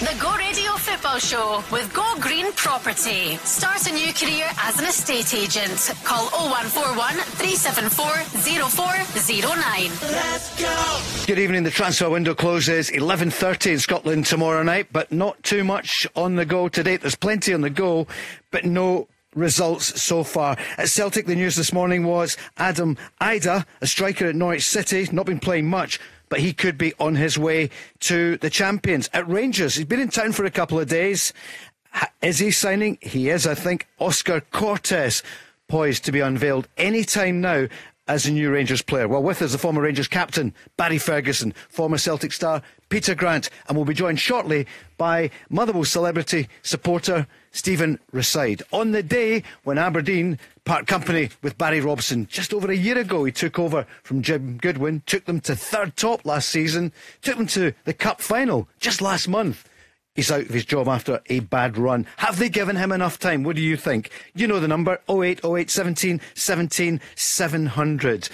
The Go Radio Football Show with Go Green Property. Start a new career as an estate agent. Call 0141 374 0409. Let's go. Good evening. The transfer window closes 11:30 in Scotland tomorrow night, but not too much on the go today. There's plenty on the go, but no results so far. At Celtic, the news this morning was Adam Idah, a striker at Norwich City, not been playing much, but he could be on his way to the champions. At Rangers, he's been in town for a couple of days. Is he signing? He is, I think. Oscar Cortes poised to be unveiled any time now as a new Rangers player. Well, with us, the former Rangers captain, Barry Ferguson, former Celtic star, Peter Grant, and we'll be joined shortly by Motherwell celebrity supporter Stephen Reside. On the day when Aberdeen part company with Barry Robson, just over a year ago, he took over from Jim Goodwin, took them to third top last season, took them to the Cup final just last month. He's out of his job after a bad run. Have they given him enough time? What do you think? You know the number 0808 17 17 700.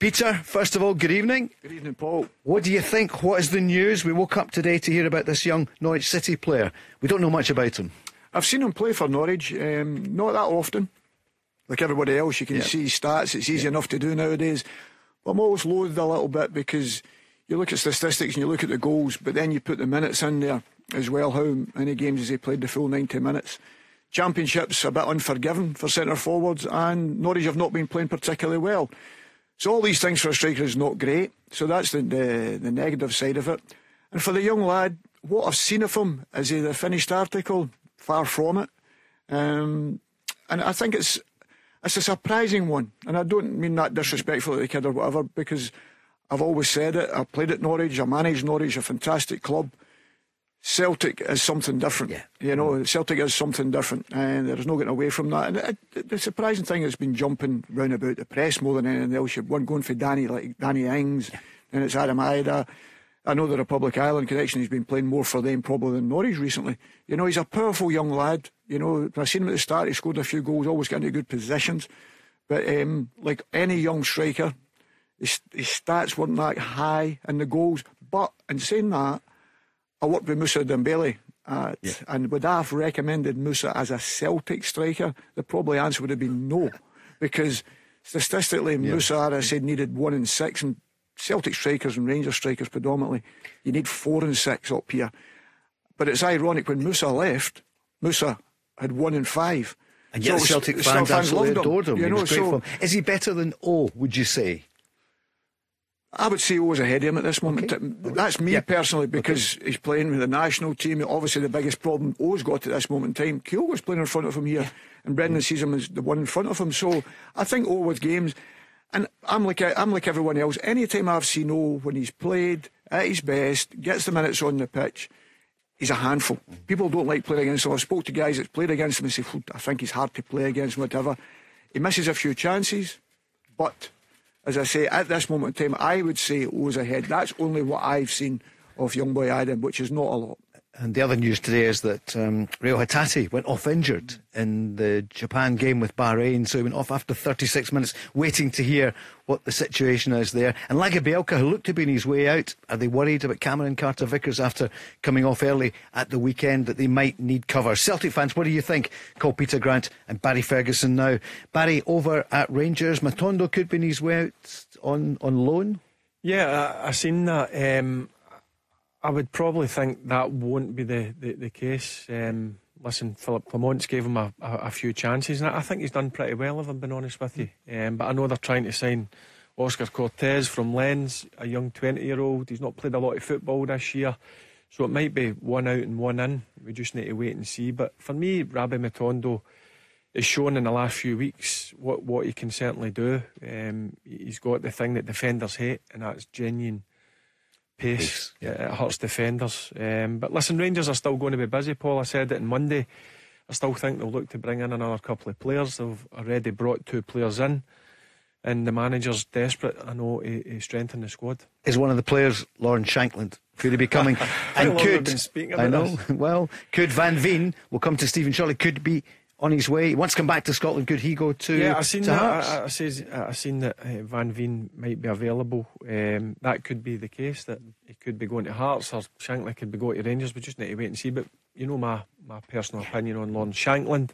Peter, first of all, good evening. Good evening, Paul. What do you think? What is the news? We woke up today to hear about this young Norwich City player. We don't know much about him. I've seen him play for Norwich, um, not that often. Like everybody else, you can Yeah. see stats, it's easy enough to do nowadays. But I'm always loathed a little bit because you look at statistics and you look at the goals, but then you put the minutes in there as well. How many games has he played the full 90 minutes? Championships a bit unforgiving for centre forwards, and Norwich have not been playing particularly well. So all these things for a striker is not great. So that's the, the the negative side of it. And for the young lad, what I've seen of him is he the finished article? Far from it. Um, and I think it's it's a surprising one. And I don't mean that disrespectful to the kid or whatever, because I've always said it. I played at Norwich, I managed Norwich, a fantastic club. Celtic is something different. Yeah. You know, Celtic is something different, and there's no getting away from that. And it, the surprising thing has been jumping round about the press more than anything else. You've one going for Danny like Danny Ings, and it's Adam Idah. I know the Republic Ireland connection. He's been playing more for them probably than Norwich recently. You know, he's a powerful young lad. You know, I've seen him at the start. He scored a few goals, always getting into good positions. But um, like any young striker, his, his stats weren't that high in the goals. But in saying that, I worked with Moussa Dembele. At, And would I have recommended Moussa as a Celtic striker? The probably answer would have been no. Because statistically, Moussa, I said, needed one in six. And Celtic strikers and Rangers strikers predominantly, you need four and six up here. But it's ironic when Moussa left, Moussa had one in five. And yet So Celtic Celtic fans absolutely loved adored him. You he know, was great so him. Is he better than O, would you say? I would say O was ahead of him at this moment. That's me Yeah. personally because he's playing with the national team. Obviously, the biggest problem Oh's got at this moment in time. Kyogo's playing in front of him here, and Brendan sees him as the one in front of him. So I think O with games, and I'm like I'm like everyone else. Anytime I've seen O when he's played at his best, gets the minutes on the pitch. He's a handful. Mm-hmm. People don't like playing against him. I spoke to guys that played against him and say, I think he's hard to play against, whatever. He misses a few chances, but as I say, at this moment in time, I would say Oh's ahead. That's only what I've seen of young boy Adam, which is not a lot. And the other news today is that um, Reo Hatate went off injured in the Japan game with Bahrain, so he went off after 36 minutes, waiting to hear what the situation is there. And Lagerbielke, who looked to be on his way out, are they worried about Cameron Carter Vickers after coming off early at the weekend that they might need cover? Celtic fans, what do you think? Call Peter Grant and Barry Ferguson now. Barry over at Rangers. Matondo could be on his way out on, on loan. Yeah, I seen that. Um, I would probably think that won't be the, the, the case. Um, listen, Philippe Clement's gave him a, a, a few chances, and I think he's done pretty well, if I'm being honest with you. Um, but I know they're trying to sign Oscar Cortes from Lens, a young 20 year old. He's not played a lot of football this year, so it might be one out and one in. We just need to wait and see. But for me, Rabbi Matondo has shown in the last few weeks what, what he can certainly do. Um, he's got the thing that defenders hate, and that's genuine pace. Pace, It hurts defenders. Um, but listen, Rangers are still going to be busy, Paul. I said it on Monday. I still think they'll look to bring in another couple of players. They've already brought two players in. And the manager's desperate, I know, to, to strengthen the squad. is one of the players, Lawrence Shankland. Could he be coming? And long have we could I know? Well, could Van Veen? We'll come to Stephen shortly. Could be on his way? He wants to come back to Scotland. Could he go to? Yeah, I seen that. I, I, says, I seen that uh, Van Veen might be available. Um, that could be the case. That he could be going to Hearts or Shankland could be going to Rangers. We just need to wait and see. But you know my my personal opinion on Lon Shankland.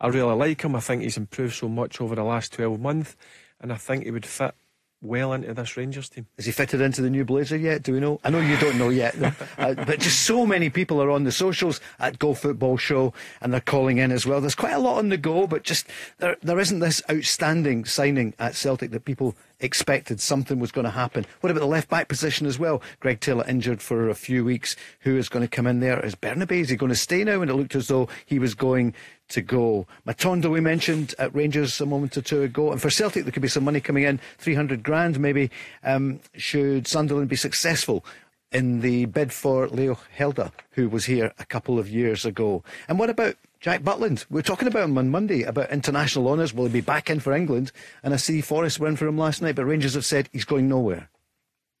I really like him. I think he's improved so much over the last twelve months, and I think he would fit well into this Rangers team. Is he fitted into the new blazer yet? Do we know? I know you don't know yet, uh, but just so many people are on the socials at Go Football Show, and they're calling in as well. There's quite a lot on the go, but just there there isn't this outstanding signing at Celtic that people expected something was going to happen. What about the left back position as well? Greg Taylor injured for a few weeks. Who is going to come in there? Is Bernabei? Is he going to stay now? And it looked as though he was going to go. Matondo, we mentioned at Rangers a moment or two ago. And for Celtic, there could be some money coming in 300 grand maybe. Um, should Sunderland be successful in the bid for Leo Hjelde, who was here a couple of years ago? And what about Jack Butland? We are talking about him on Monday about international honours. Will he be back in for England? And I see Forest went for him last night, but Rangers have said he's going nowhere.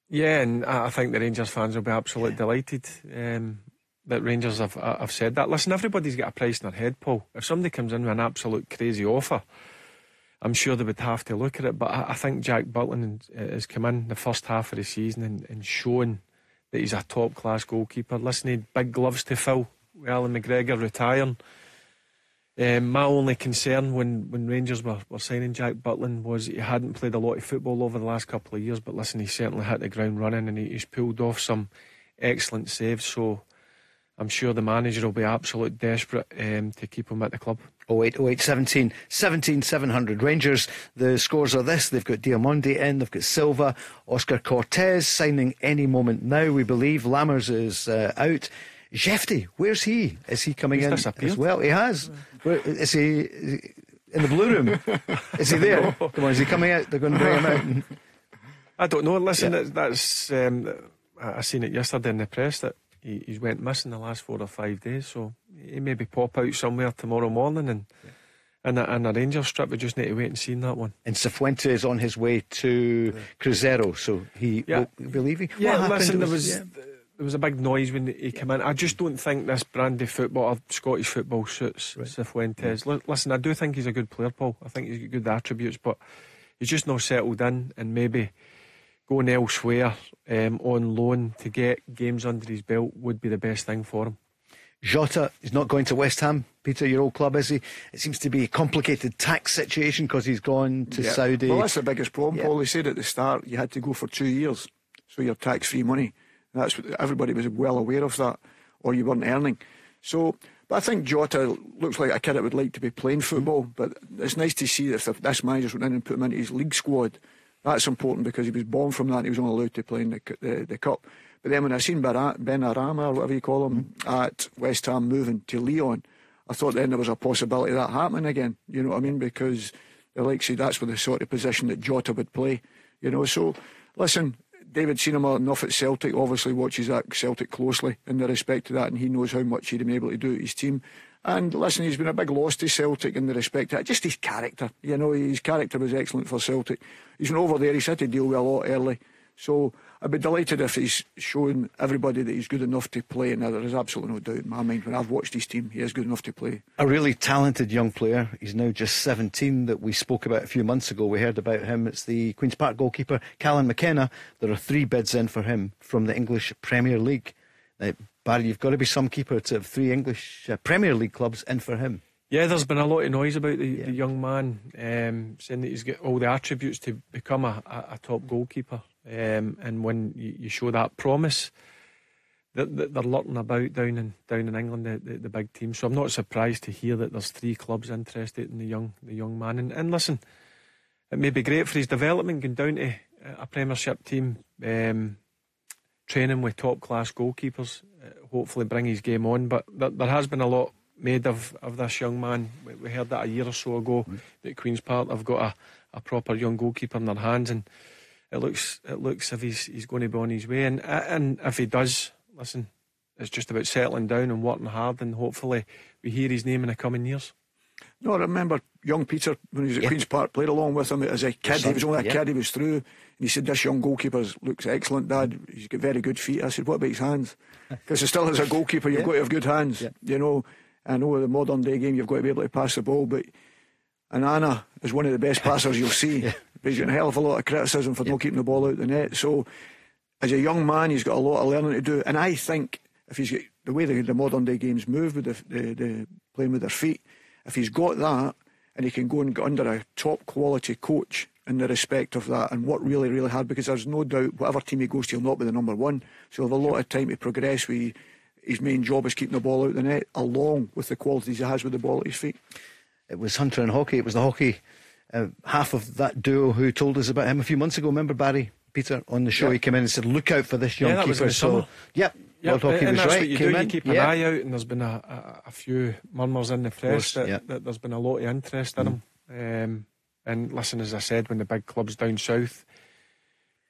Yeah, and I think the Rangers fans will be absolutely delighted um, that Rangers have, uh, have said that. Listen, everybody's got a price in their head, Paul. If somebody comes in with an absolute crazy offer, I'm sure they would have to look at it. But I, think Jack Butland has come in the first half of the season and, and shown that he's a top class goalkeeper. Listen, he had big gloves to fill with Allan McGregor retiring. Um, my only concern when, when Rangers were, were signing Jack Butland was he hadn't played a lot of football over the last couple of years, but listen, he certainly hit the ground running and he, he's pulled off some excellent saves. So I'm sure the manager will be absolutely desperate um, to keep him at the club. 08, 08, 17, 17, 700. Rangers, the scores are this. They've got Diomande in, they've got Silva, Oscar Cortes signing any moment now, we believe. Lammers is uh, out. Jefté, where's he? Is he coming He's in as well? He has. Where, is he in the blue room? is he there? Come on, is he coming out? They're going to bring him out. I don't know. Listen, Yeah. that's um, I seen it yesterday in the press that he, he's went missing the last four or five days. So he maybe pop out somewhere tomorrow morning and and a, and a Rangers strip. We just need to wait and see in that one. And Cifuentes is on his way to Cruzeiro, so he Yeah. will be leaving. Yeah, What happened listen, there was- was yeah. There was a big noise when he came in. I just don't think this brand of football, or Scottish football, suits Cifuentes. Li- Listen, I do think he's a good player, Paul. I think he's got good attributes, but he's just not settled in, and maybe going elsewhere um, on loan to get games under his belt would be the best thing for him. Jota is not going to West Ham. Peter, your old club, is he? It seems to be a complicated tax situation because he's gone to Yeah. Saudi. Well, that's the biggest problem, Yeah. Paul. They said at the start you had to go for two years, so you're tax free money. That's what everybody was well aware of that, or you weren't earning. So, but I think Jota looks like a kid that would like to be playing football. But it's nice to see that if this manager's went in and put him into his league squad, that's important because he was born from that. and He was only allowed to play in the the, the cup. But then when I seen Benrahma or whatever you call him at West Ham moving to Lyon, I thought then there was a possibility of that happening again. You know what I mean? Because like say that's for the sort of position that Jota would play. You know, so listen, David him enough at Celtic. Obviously, watches that Celtic closely in the respect to that, and he knows how much he'd been able to do at his team. And listen, he's been a big loss to Celtic in the respect to that. Just his character, you know, his character was excellent for Celtic. He's been over there. He's had to deal with a lot early. So I'd be delighted if he's shown everybody that he's good enough to play. and there is absolutely no doubt in my mind when I've watched his team, he is good enough to play. a really talented young player. He's now just 17 that we spoke about a few months ago. We heard about him. It's the Queen's Park goalkeeper, Callan McKenna. There are three bids in for him from the English Premier League. Now, Barry, you've got to be some keeper to have three English uh, Premier League clubs in for him. Yeah, there's been a lot of noise about the, the young man, um, saying that he's got all the attributes to become a, a, a top goalkeeper. Um, and when you, you show that promise, that they're lurking about down in down in England, the, the, the big team. So I'm not surprised to hear that there's three clubs interested in the young the young man. And, and listen, it may be great for his development, going down to a Premiership team, um, training with top class goalkeepers. Uh, hopefully, bring his game on. But there, there has been a lot made of, of this young man. We, we heard that a year or so ago that Queens Park have got a, a proper young goalkeeper in their hands, and it looks it looks if he's he's going to be on his way. And uh, and if he does, listen, it's just about settling down and working hard, and hopefully we hear his name in the coming years. No, I remember young Peter when he was at Yeah. Queen's Park, played along with him as a kid. son, He was only a yeah. kid, he was through. And he said, This young goalkeeper looks excellent, Dad. He's got very good feet. I said, What about his hands? Because still, as a goalkeeper, you've Yeah. got to have good hands, Yeah. you know. I know the modern day game, you've got to be able to pass the ball, but Onana is one of the best passers you'll see. yeah, he's getting a hell of a lot of criticism for yeah. not keeping the ball out the net. So, as a young man, he's got a lot of learning to do. And I think if he's got the way the, the modern day games move with the, the, the playing with their feet, if he's got that and he can go and get under a top quality coach in the respect of that and work really, really hard because there's no doubt whatever team he goes to, he'll not be the number one. So he'll have a lot of time to progress with his main job is keeping the ball out the net along with the qualities he has with the ball at his feet. It was Hunter and Hockey. It was the hockey uh, half of that duo who told us about him a few months ago. Remember Barry Peter on the show? He came in and said, "Look out for this young yeah, keeper." so, yep. Yep, World Hockey and was right. you Came do. You keep an eye out, and there's been a, a, a few murmurs in the press that, yep. that, there's been a lot of interest in mm. him. Um, and listen, as I said, when the big clubs down south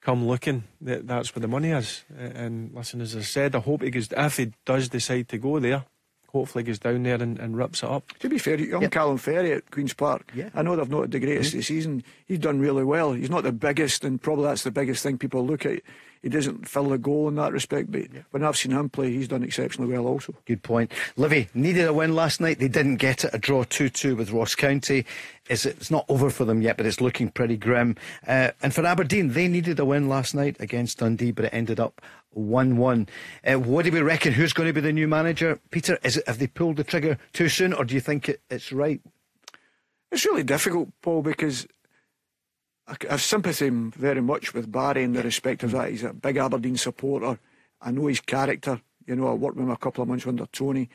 come looking, that, that's where the money is. And listen, as I said, I hope he goes. If he does decide to go there, hopefully goes down there and, and rips it up. To be fair, young yep. Calum Ferrie at Queen's Park, yeah. I know they've not had the greatest mm-hmm. season. He's done really well. He's not the biggest, and probably that's the biggest thing people look at. He doesn't fill the goal in that respect, but yeah. when I've seen him play, he's done exceptionally well also. Good point. Livy needed a win last night. They didn't get it. A draw 2 2 with Ross County. It's, it's not over for them yet, but it's looking pretty grim. Uh, and for Aberdeen, they needed a win last night against Dundee, but it ended up 1 1. Uh, what do we reckon? Who's going to be the new manager? Peter, is it, have they pulled the trigger too soon, or do you think it, it's right? It's really difficult, Paul, because I have sympathy very much with Barry in the respect of that. He's a big Aberdeen supporter. I know his character. You know, I worked with him a couple of months under Tony,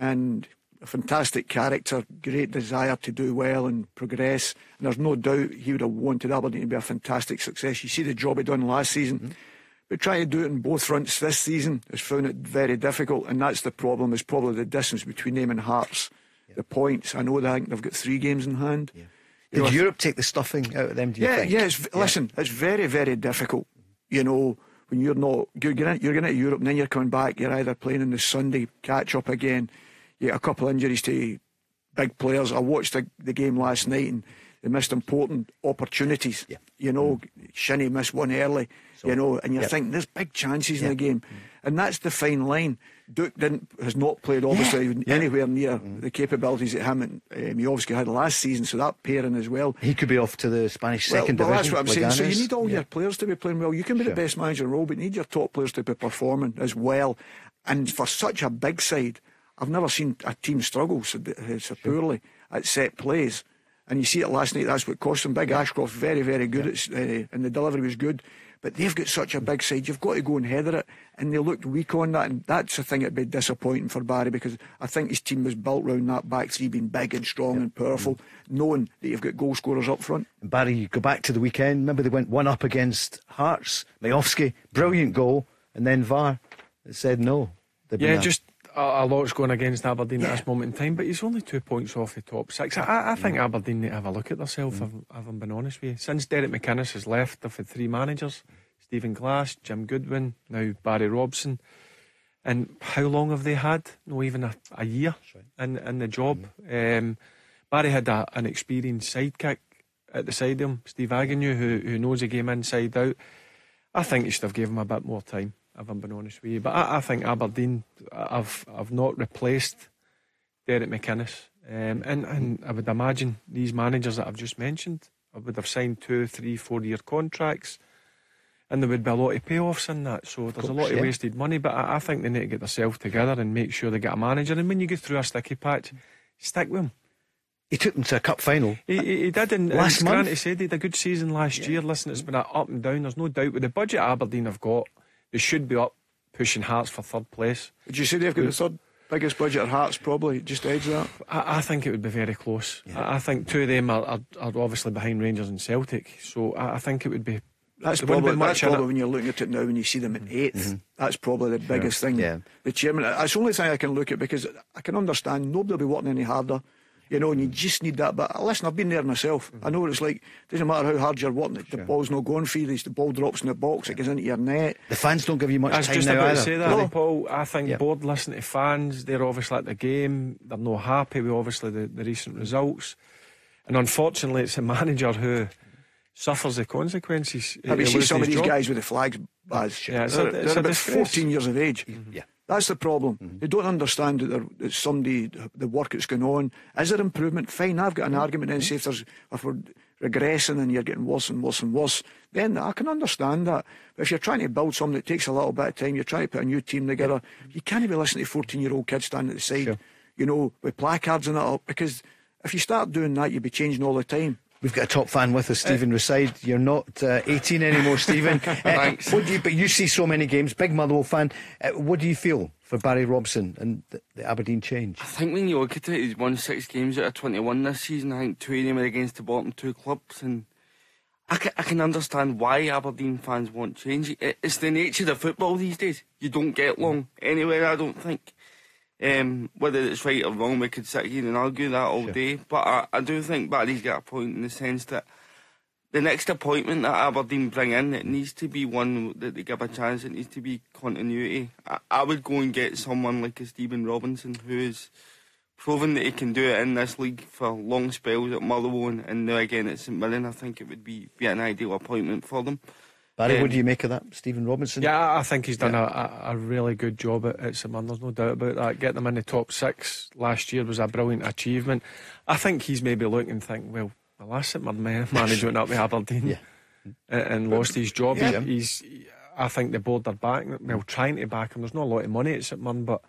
and a fantastic character, great desire to do well and progress. And there's no doubt he would have wanted Aberdeen to be a fantastic success. You see the job he done last season. Mm-hmm. But trying to do it in both fronts this season has found it very difficult, and that's the problem. Is probably the distance between them and Hearts, yeah. the points. I know they think they've got three games in hand. Yeah. Did know, Europe take the stuffing out of them? Do you yeah, think? yeah, it's, yeah. Listen, it's very, very difficult. You know, when you're not you're getting to Europe, and then you're coming back. You're either playing on the Sunday, catch up again. You get a couple of injuries to big players. I watched the, the game last night, and they missed important opportunities. Yeah. You know, mm. Shinnie missed one early. So, you know, and you're thinking there's big chances in the game, mm. and that's the fine line. Duk didn't has not played obviously anywhere near mm. the capabilities that him and um, he obviously had last season. So that pairing as well. He could be off to the Spanish well, second well, division. That's what I'm saying. So you need all your players to be playing well. You can be sure. the best manager in the world, but you need your top players to be performing as well. And for such a big side, I've never seen a team struggle so, so poorly at set plays. And you see it last night. That's what cost them. Big Ashcroft, very, very good, yeah. at, uh, and the delivery was good. But they've got such a big side, you've got to go and heather it. And they looked weak on that. And that's the thing that'd be disappointing for Barry because I think his team was built around that back three being big and strong and powerful, mm-hmm. knowing that you've got goal scorers up front. Barry, you go back to the weekend. Remember, they went one up against Hearts. Miovski, brilliant goal. And then VAR said no. Yeah, just a, a, lot's going against Aberdeen yeah. at this moment in time, but he's only two points off the top six. I, I think yeah. Aberdeen need to have a look at themselves, mm. if, if I'm being honest with you. Since Derek McInnes has left, they've had three managers Stephen Glass, Jim Goodwin, now Barry Robson. And how long have they had? No, even a, a year in, in the job. Mm. Um, Barry had a, an experienced sidekick at the side of him, Steve Agnew, who, who knows the game inside out. I think you should have given him a bit more time if I'm being honest with you. But I, I think Aberdeen, I've I've not replaced Derek McInnes. Um, and, and I would imagine these managers that I've just mentioned, I would have signed two, three, four year contracts. And there would be a lot of payoffs in that. So there's course, a lot of wasted money. But I, I, think they need to get themselves together and make sure they get a manager. And when you go through a sticky patch, stick with him. He took them to a cup final. He, he, he did. And, last and month. He said he had a good season last yeah. year. Listen, it's been up and down. There's no doubt. With the budget Aberdeen have got, they should be up pushing Hearts for third place. Would you say they've got the third biggest budget at Hearts, probably just edge that? I, I, think it would be very close. Yeah. I, I, think two of them are, are, are, obviously behind Rangers and Celtic, so I, I think it would be. That's probably, that's probably when you're looking at it now, when you see them in 8th mm-hmm. that's probably the sure. biggest thing. Yeah. The chairman, that's the only thing I can look at because I can understand nobody will be working any harder you know, and you just need that. But listen, I've been there myself. Mm-hmm. I know what it's like. It doesn't matter how hard you're working, sure. the ball's not going for you. The ball drops in the box, yeah. it goes into your net. The fans don't give you much I was time just now about either. to say that, no. Paul. I think yeah. board listening to fans. They're obviously at the game. They're not happy with obviously the, the recent results, and unfortunately, it's a manager who suffers the consequences. Have you seen some of these job? guys with the flags? Baz? Yeah, it's they're, a, it's they're about 14 years of age. Mm-hmm. Yeah. That's the problem. Mm-hmm. They don't understand that there's somebody, the work that's going on. Is there improvement? Fine, I've got an mm-hmm. argument and say if there's if we're regressing and you're getting worse and worse and worse, then I can understand that. But if you're trying to build something that takes a little bit of time, you're trying to put a new team together, you can't be listening to 14 year old kids standing at the side, sure. you know, with placards and it up. Because if you start doing that, you'll be changing all the time. We've got a top fan with us, Stephen uh, Reside. You're not uh, 18 anymore, Stephen. uh, Thanks. What do you, but you see so many games. Big Motherwell fan. Uh, what do you feel for Barry Robson and the, the, Aberdeen change? I think when you look at it, he's won six games out of 21 this season. I think two of them are against the bottom two clubs, and I can, I can understand why Aberdeen fans want change. It's the nature of football these days. You don't get long anywhere, I don't think. Um, whether it's right or wrong, we could sit here and argue that all sure. day. But I, I do think Barry's got a point in the sense that the next appointment that Aberdeen bring in, it needs to be one that they give a chance. It needs to be continuity. I, I would go and get someone like a Stephen Robinson who is proven that he can do it in this league for long spells at Motherwell and, and now again at St Mirren. I think it would be, be an ideal appointment for them. Barry, um, what do you make of that, Stephen Robinson? Yeah, I think he's done yeah. a, a, really good job at, at St. There's no doubt about that. Getting them in the top six last year was a brilliant achievement. I think he's maybe looking and thinking, well, the last St Mirren manager went up with Aberdeen yeah. and, and lost his job. Yeah. He's, I think the board are back, well, trying to back him. There's not a lot of money at St Mirren, but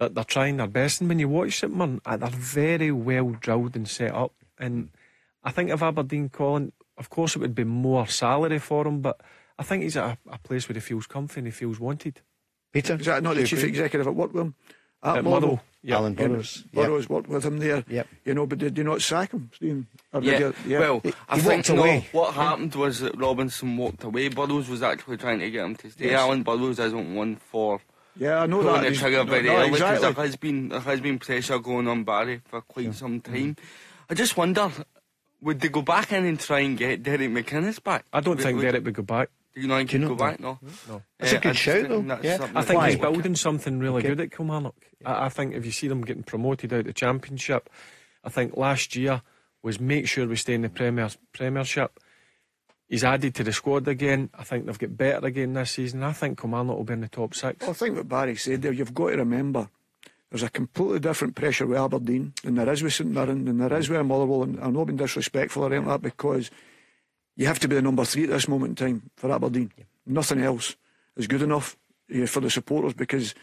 they're, they're trying their best. And when you watch St Mirren, uh, they're very well drilled and set up. And I think if Aberdeen Colin, of course, it would be more salary for him, but I think he's at a, a place where he feels comfy and he feels wanted. Peter? Is that not the chief executive at Workwell? At, at Motherwell. Yep. Alan Burrows. Burrows yep. worked with him there. Yep. You know, but did you not sack him, Stephen? Yeah. Yeah. Well, he, I he think no, what happened was that Robinson walked away. Burrows was actually trying to get him to stay. Yes. Alan Burrows isn't one for. Yeah, I know that. the trigger very no, early exactly. there has been there has been pressure going on Barry for quite some time. Mm. I just wonder, would they go back in and try and get Derek McInnes back? I don't would, think would, Derek would go back. Do you know he can go back? No. Hmm? No. That's a good shout, though. Yeah. I think he's building something really okay. good at Kilmarnock. Yeah. I, I, think if you see them getting promoted out of the Championship, I think last year was make sure we stay in the Premier Premiership. He's added to the squad again. I think they've got better again this season. I think Kilmarnock will be in the top six. Well, I think what Barry said there, you've got to remember there's a completely different pressure with Aberdeen than there is with St Mirren and there is with Motherwell. And I'm not being disrespectful or anything like that because you have to be the number three at this moment in time for Aberdeen. Yeah. Nothing else is good enough for the supporters because,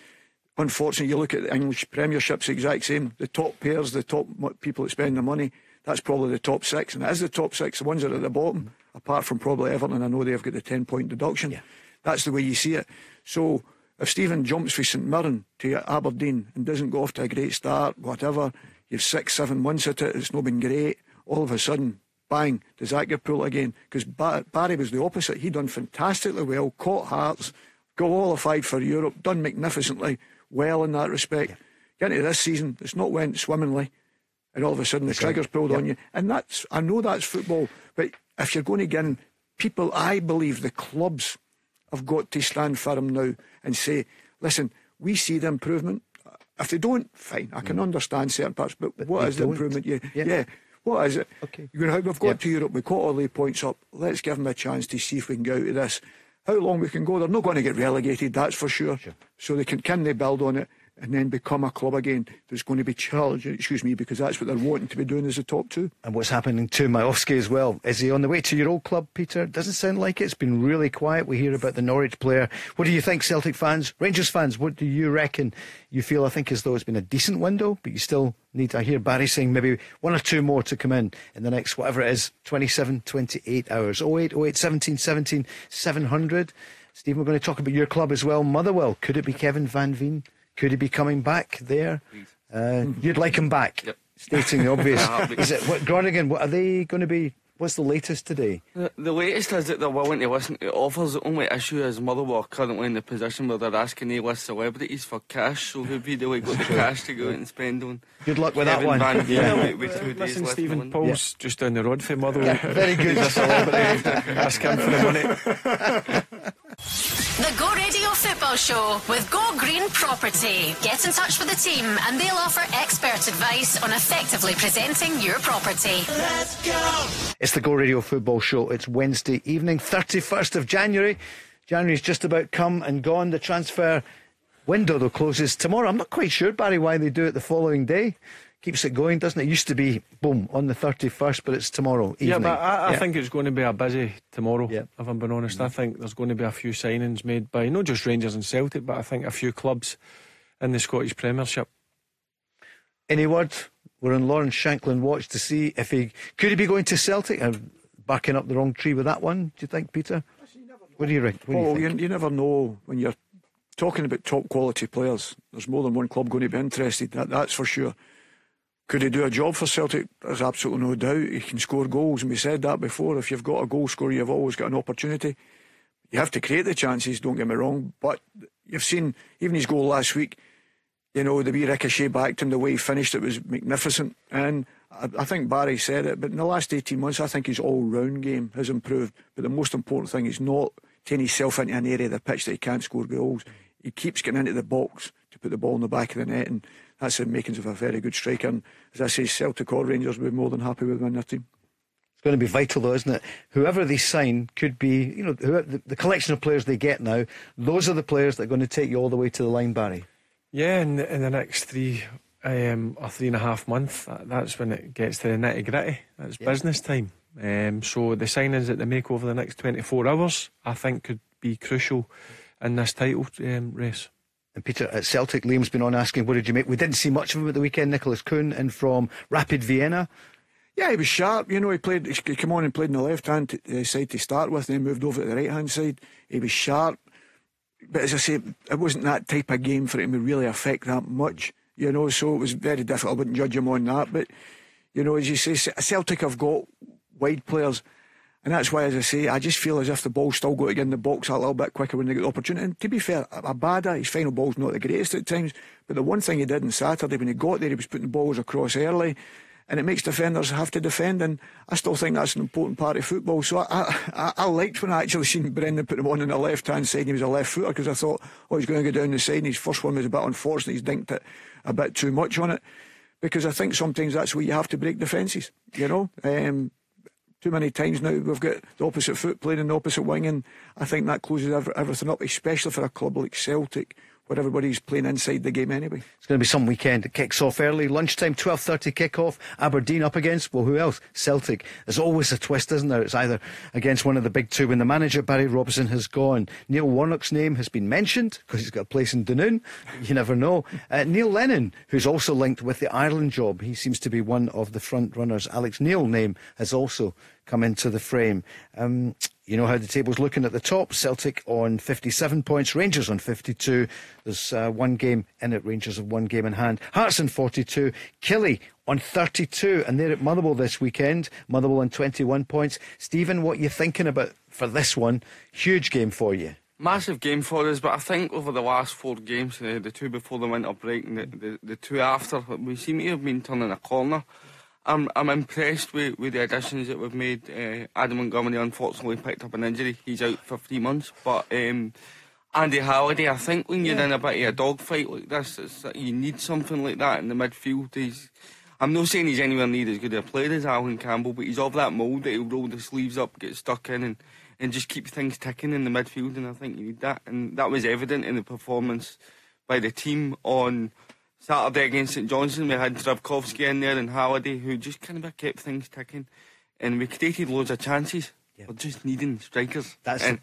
unfortunately, you look at the English Premiership's the exact same. The top players, the top people that spend the money, that's probably the top six. And it is the top six, the ones that are at the bottom, mm-hmm. apart from probably Everton. I know they've got the 10 point deduction. Yeah. That's the way you see it. So, if Stephen jumps for St Mirren to Aberdeen and doesn't go off to a great start, whatever, you've six, seven months at it, it's not been great, all of a sudden bang, does that get pulled again? Because Barry was the opposite. He done fantastically well, caught hearts, qualified for Europe, done magnificently well in that respect. Yeah. Get into this season, it's not went swimmingly, and all of a sudden the trigger's pulled on you. And that's, I know that's football, but if you're going to get in, people, I believe the clubs have got to stand firm now and say, listen, we see the improvement. If they don't, fine, I can mm. understand certain parts, but, but what is the improvement? Yeah, yeah. yeah. What is it? Okay. You know, we've got yep. to Europe, we've got all the points up. Let's give them a chance to see if we can get out of this. How long we can go? They're not going to get relegated, that's for sure. sure. So they can can they build on it? And then become a club again that's going to be challenged, excuse me, because that's what they're wanting to be doing as a top two. And what's happening to Miovski as well? Is he on the way to your old club, Peter? Doesn't sound like it. It's been really quiet. We hear about the Norwich player. What do you think, Celtic fans? Rangers fans, what do you reckon? You feel, I think, as though it's been a decent window, but you still need, I hear Barry saying maybe one or two more to come in in the next, whatever it is, 27, 28 hours. 08, 08, 17, 17, 700. Stephen, we're going to talk about your club as well. Motherwell. Could it be Kevin Van Veen? Could he be coming back there? Uh, you'd like him back. Yep. Stating the obvious. is it what Groningen? What are they going to be? What's the latest today? The, the, latest is that they're willing to listen to offers. The only issue is Motherwell currently in the position where they're asking A-list celebrities for cash. So who'd be really got the cash to go out and spend on? Good luck with Kevin that one. Van yeah. with, with Listen, Stephen Paul's yeah. just down the road from Motherwell. Yeah, very good. He's a. Ask him for the money. The Go Radio Football Show with Go Green Property. Get in touch with the team and they'll offer expert advice on effectively presenting your property. Let's go! It's the Go Radio Football Show. It's Wednesday evening, 31st of January. January's just about come and gone. The transfer window though closes tomorrow. I'm not quite sure, Barry, why they do it the following day. Keeps it going, doesn't it? it used to be boom on the 31st, but it's tomorrow evening. Yeah, but I, I Yeah. think it's going to be a busy tomorrow. Yeah. If I'm being honest, I think there's going to be a few signings made by not just Rangers and Celtic, but I think a few clubs in the Scottish Premiership. Any word? We're on Lawrence Shankland watch to see if he could he be going to Celtic and backing up the wrong tree with that one. Do you think, Peter? What do you, re- what do you Oh, think? you, you never know when you're talking about top quality players. There's more than one club going to be interested. That, that's for sure. Could he do a job for Celtic? There's absolutely no doubt. He can score goals, and we said that before. If you've got a goal scorer, you've always got an opportunity. You have to create the chances. Don't get me wrong, but you've seen even his goal last week. You know the wee ricochet back to him, the way he finished it was magnificent. And I, think Barry said it, but in the last 18 months, I think his all-round game has improved. But the most important thing is not taking himself into an area of the pitch that he can't score goals. He keeps getting into the box to put the ball in the back of the net, and that's the makings of a very good striker. And as I say, Celtic or Rangers will be more than happy with him in their team. It's going to be vital, though, isn't it? Whoever they sign could be, you know, whoever, the, the collection of players they get now. Those are the players that are going to take you all the way to the line, Barry. Yeah, in the, in the next three um, or three and a half months, that, that's when it gets to the nitty gritty. It's Yeah. business time. Um, so the signings that they make over the next 24 hours, I think, could be crucial in this title um, race. And Peter at Celtic, Liam's been on asking, what did you make? We didn't see much of him at the weekend. Nicolas Kuhn and from Rapid Vienna. Yeah, he was sharp. You know, he played. He came on and played on the left hand uh, side to start with, then moved over to the right hand side. He was sharp, but as I say, it wasn't that type of game for him to really affect that much. You know, so it was very difficult. I wouldn't judge him on that, but you know, as you say, Celtic have got wide players. And that's why, as I say, I just feel as if the ball's still got to get in the box a little bit quicker when they get the opportunity. And to be fair, Abada, his final ball's not the greatest at times, but the one thing he did on Saturday when he got there, he was putting balls across early, and it makes defenders have to defend. And I still think that's an important part of football. So I, I, I liked when I actually seen Brendan put him on on the left hand side. He was a left footer because I thought, oh, he's going to go down the side. And his first one was a bit unfortunate. He's dinked it a bit too much on it because I think sometimes that's where you have to break defences. You know. Um, too many times now we've got the opposite foot playing in the opposite wing, and I think that closes everything up, especially for a club like Celtic, where everybody's playing inside the game anyway. It's going to be some weekend. It kicks off early, lunchtime, 12.30 kick-off. Aberdeen up against, well, who else? Celtic. There's always a twist, isn't there? It's either against one of the big two when the manager, Barry Robson, has gone. Neil Warnock's name has been mentioned because he's got a place in Dunoon. You never know. Uh, Neil Lennon, who's also linked with the Ireland job. He seems to be one of the front runners. Alex Neil name has also come into the frame. Um, you know how the table's looking at the top. Celtic on 57 points, Rangers on 52. There's uh, one game in it. Rangers have one game in hand. Hearts on 42. Killy on 32. And they're at Motherwell this weekend. Motherwell on 21 points. Stephen, what you thinking about for this one? Huge game for you. Massive game for us, but I think over the last four games, uh, the two before the winter break and the, the, the two after, we seem to have been turning a corner. I'm, I'm impressed with, with the additions that we've made. Uh, Adam Montgomery unfortunately picked up an injury. He's out for three months. But um, Andy Halliday, I think when you're in a bit of a dogfight like this, it's, you need something like that in the midfield. He's, I'm not saying he's anywhere near as good a player as Allan Campbell, but he's of that mould that he'll roll the sleeves up, get stuck in, and, and just keep things ticking in the midfield. And I think you need that. And that was evident in the performance by the team on Saturday against St Johnstone. We had Zdravkovski in there and Halliday, who just kind of kept things ticking. And we created loads of chances. Yeah. We're just needing strikers. That's- and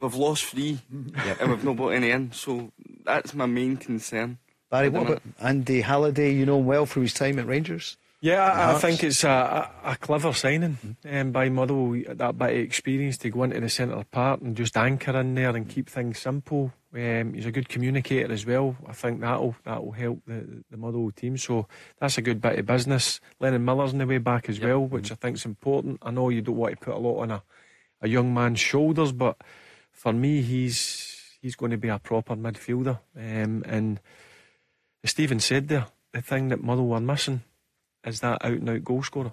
we've lost three, and we've not got any in. So that's my main concern. Barry, what about Andy Halliday? You know him well from his time at Rangers. Yeah, I, I think it's a, a, a clever signing um, by Motherwell. That bit of experience to go into the centre part and just anchor in there and keep things simple. Um, he's a good communicator as well. I think that'll that'll help the the Motherwell team. So that's a good bit of business. Lennon Miller's on the way back as well, which I think's important. I know you don't want to put a lot on a, a young man's shoulders, but for me, he's he's going to be a proper midfielder. Um, and as Stephen said there, the thing that Motherwell are missing is that out and out goal scorer.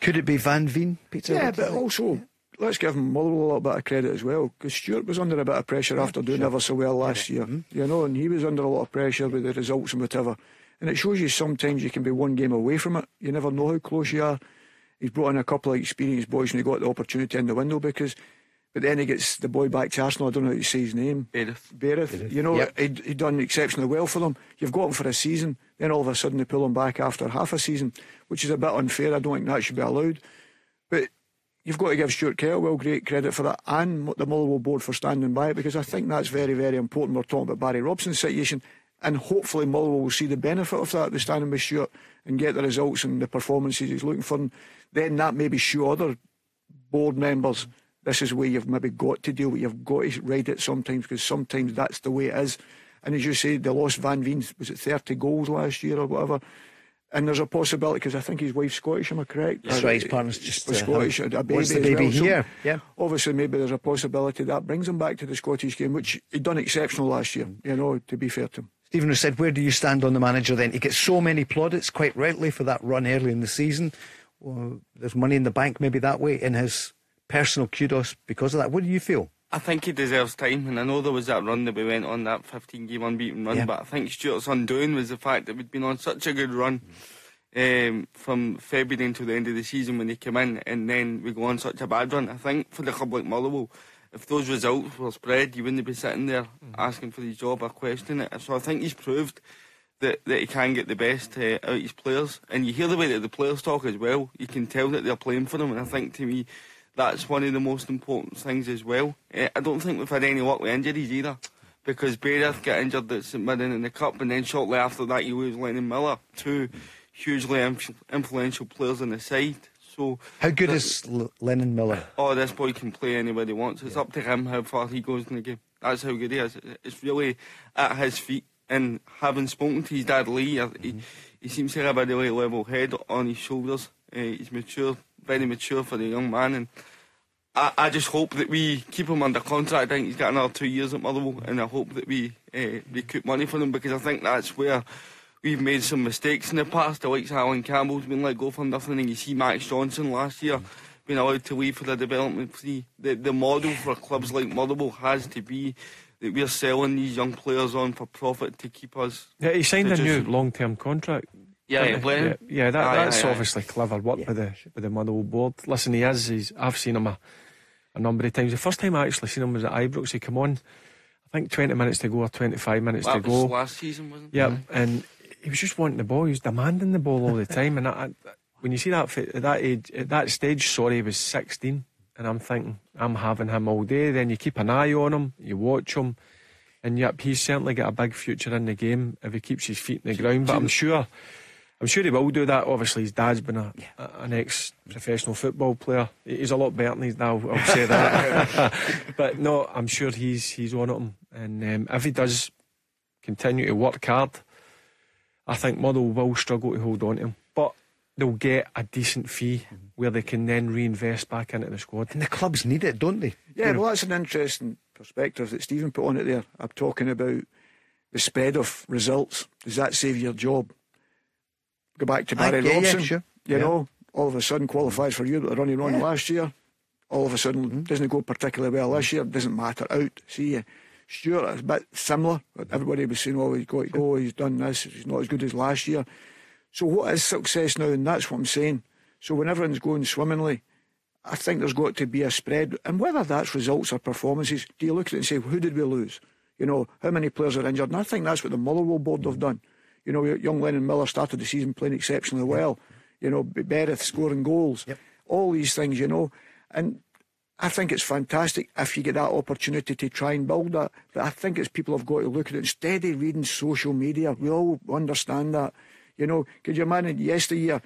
Could it be Van Veen, Peter? Yeah, What do you but think? also let's give him Motherwell a little bit of credit as well because Stuart was under a bit of pressure after doing ever so well last year, mm-hmm. you know, and he was under a lot of pressure with the results and whatever. And it shows you sometimes you can be one game away from it. You never know how close you are. He's brought in a couple of experienced boys and he got the opportunity in the window because But then he gets the boy back to Arsenal. I don't know how to say his name. Biereth. Biereth. You know, Yep. he'd, he'd done exceptionally well for them. You've got him for a season, then all of a sudden they pull him back after half a season, which is a bit unfair. I don't think that should be allowed. You've got to give Stuart Kettlewell great credit for that and the Motherwell board for standing by it because I think that's very, very important. We're talking about Barry Robson's situation, and hopefully Motherwell will see the benefit of that, the standing with Stuart, and get the results and the performances he's looking for. And then that maybe show other board members this is where you've maybe got to deal with. You've got to ride it sometimes because sometimes that's the way it is. And as you say, they lost Van Veen, was it 30 goals last year or whatever? And there's a possibility because I think his wife's Scottish, am I correct? That's right, his partner's just, uh, Scottish, a baby. wants the baby well. So here, yeah. Obviously, maybe there's a possibility that brings him back to the Scottish game, which he'd done exceptional last year, you know, to be fair to him. Stephen has said, where do you stand on the manager then? He gets so many plaudits, quite rightly, for that run early in the season. Well, there's money in the bank, maybe that way, in his personal kudos because of that. What do you feel? I think he deserves time, and I know there was that run that we went on, that 15 game unbeaten run, Yeah. but I think Stuart's undoing was the fact that we'd been on such a good run um, from February until the end of the season when he came in, and then we go on such a bad run. I think for the club like Motherwell, if those results were spread, you wouldn't be sitting there asking for his job or questioning it. So I think he's proved that, that he can get the best uh, out of his players. And you hear the way that the players talk as well. You can tell that they're playing for him. And I think to me, that's one of the most important things as well. Uh, I don't think we've had any luck with injuries either. Because Biereth got injured at St Mirren in the Cup, and then shortly after that, you lose Lennon Miller, two hugely inf- influential players on the side. So How good is L- Lennon Miller? oh, this boy can play anybody he wants. It's up to him how far he goes in the game. That's how good he is. It's really at his feet. And having spoken to his dad Lee, uh, he, he seems to have a really level head on his shoulders. Uh, he's mature, very mature for the young man. And I, I just hope that we keep him under contract. I think he's got another two years at Motherwell, and I hope that we uh, recoup money for him because I think that's where we've made some mistakes in the past. The likes of Allan Campbell's been let go for nothing, and you see Max Johnston last year being allowed to leave for the development fee. The, the model for clubs like Motherwell has to be that we're selling these young players on for profit to keep us. Yeah, he signed a new long term contract. Yeah, didn't yeah, yeah, that, ah, Aye, that's aye, aye. obviously clever work with the with the Motherwell board. Listen, he is. He's, I've seen him a, a number of times. The first time I actually seen him was at Ibrox. He come on, I think twenty minutes to go or twenty five minutes That to was go. last season, wasn't it? Yeah, mm-hmm. and he was just wanting the ball. He was demanding the ball all the time. And I, I, when you see that at that age, at that stage, sorry, he was sixteen, and I'm thinking I'm having him all day. Then you keep an eye on him, you watch him, and yep, he's certainly got a big future in the game if he keeps his feet in the ground. But I'm sure. I'm sure he will do that. Obviously, his dad's been a, a an ex-professional football player. He's a lot better than his dad. I'll, I'll say that. but no, I'm sure he's he's on at him. And um, if he does continue to work hard, I think Motherwell will struggle to hold on to him. But they'll get a decent fee where they can then reinvest back into the squad. And the clubs need it, don't they? Yeah, well, that's an interesting perspective that Stephen put on it there. I'm talking about the spread of results. Does that save your job? Go back to Aye, Barry yeah, yeah, Robson. sure. You Yeah. know, all of a sudden qualifies for Europe, the run he run last year. All of a sudden Mm-hmm. doesn't go particularly well this year. Doesn't matter. Out. See you. Stuart, it's a bit similar. Everybody was saying, oh, he's got to go, he's done this, he's not as good as last year. So, what is success now? And that's what I'm saying. So, when everyone's going swimmingly, I think there's got to be a spread. And whether that's results or performances, do you look at it and say, who did we lose? You know, how many players are injured? And I think that's what the Motherwell board have done. You know, young Lennon Miller started the season playing exceptionally well. You know, Biereth scoring goals. All these things, you know. And I think it's fantastic if you get that opportunity to try and build that. But I think it's people have got to look at it instead of reading social media. We all understand that. You know, could you imagine yesteryear,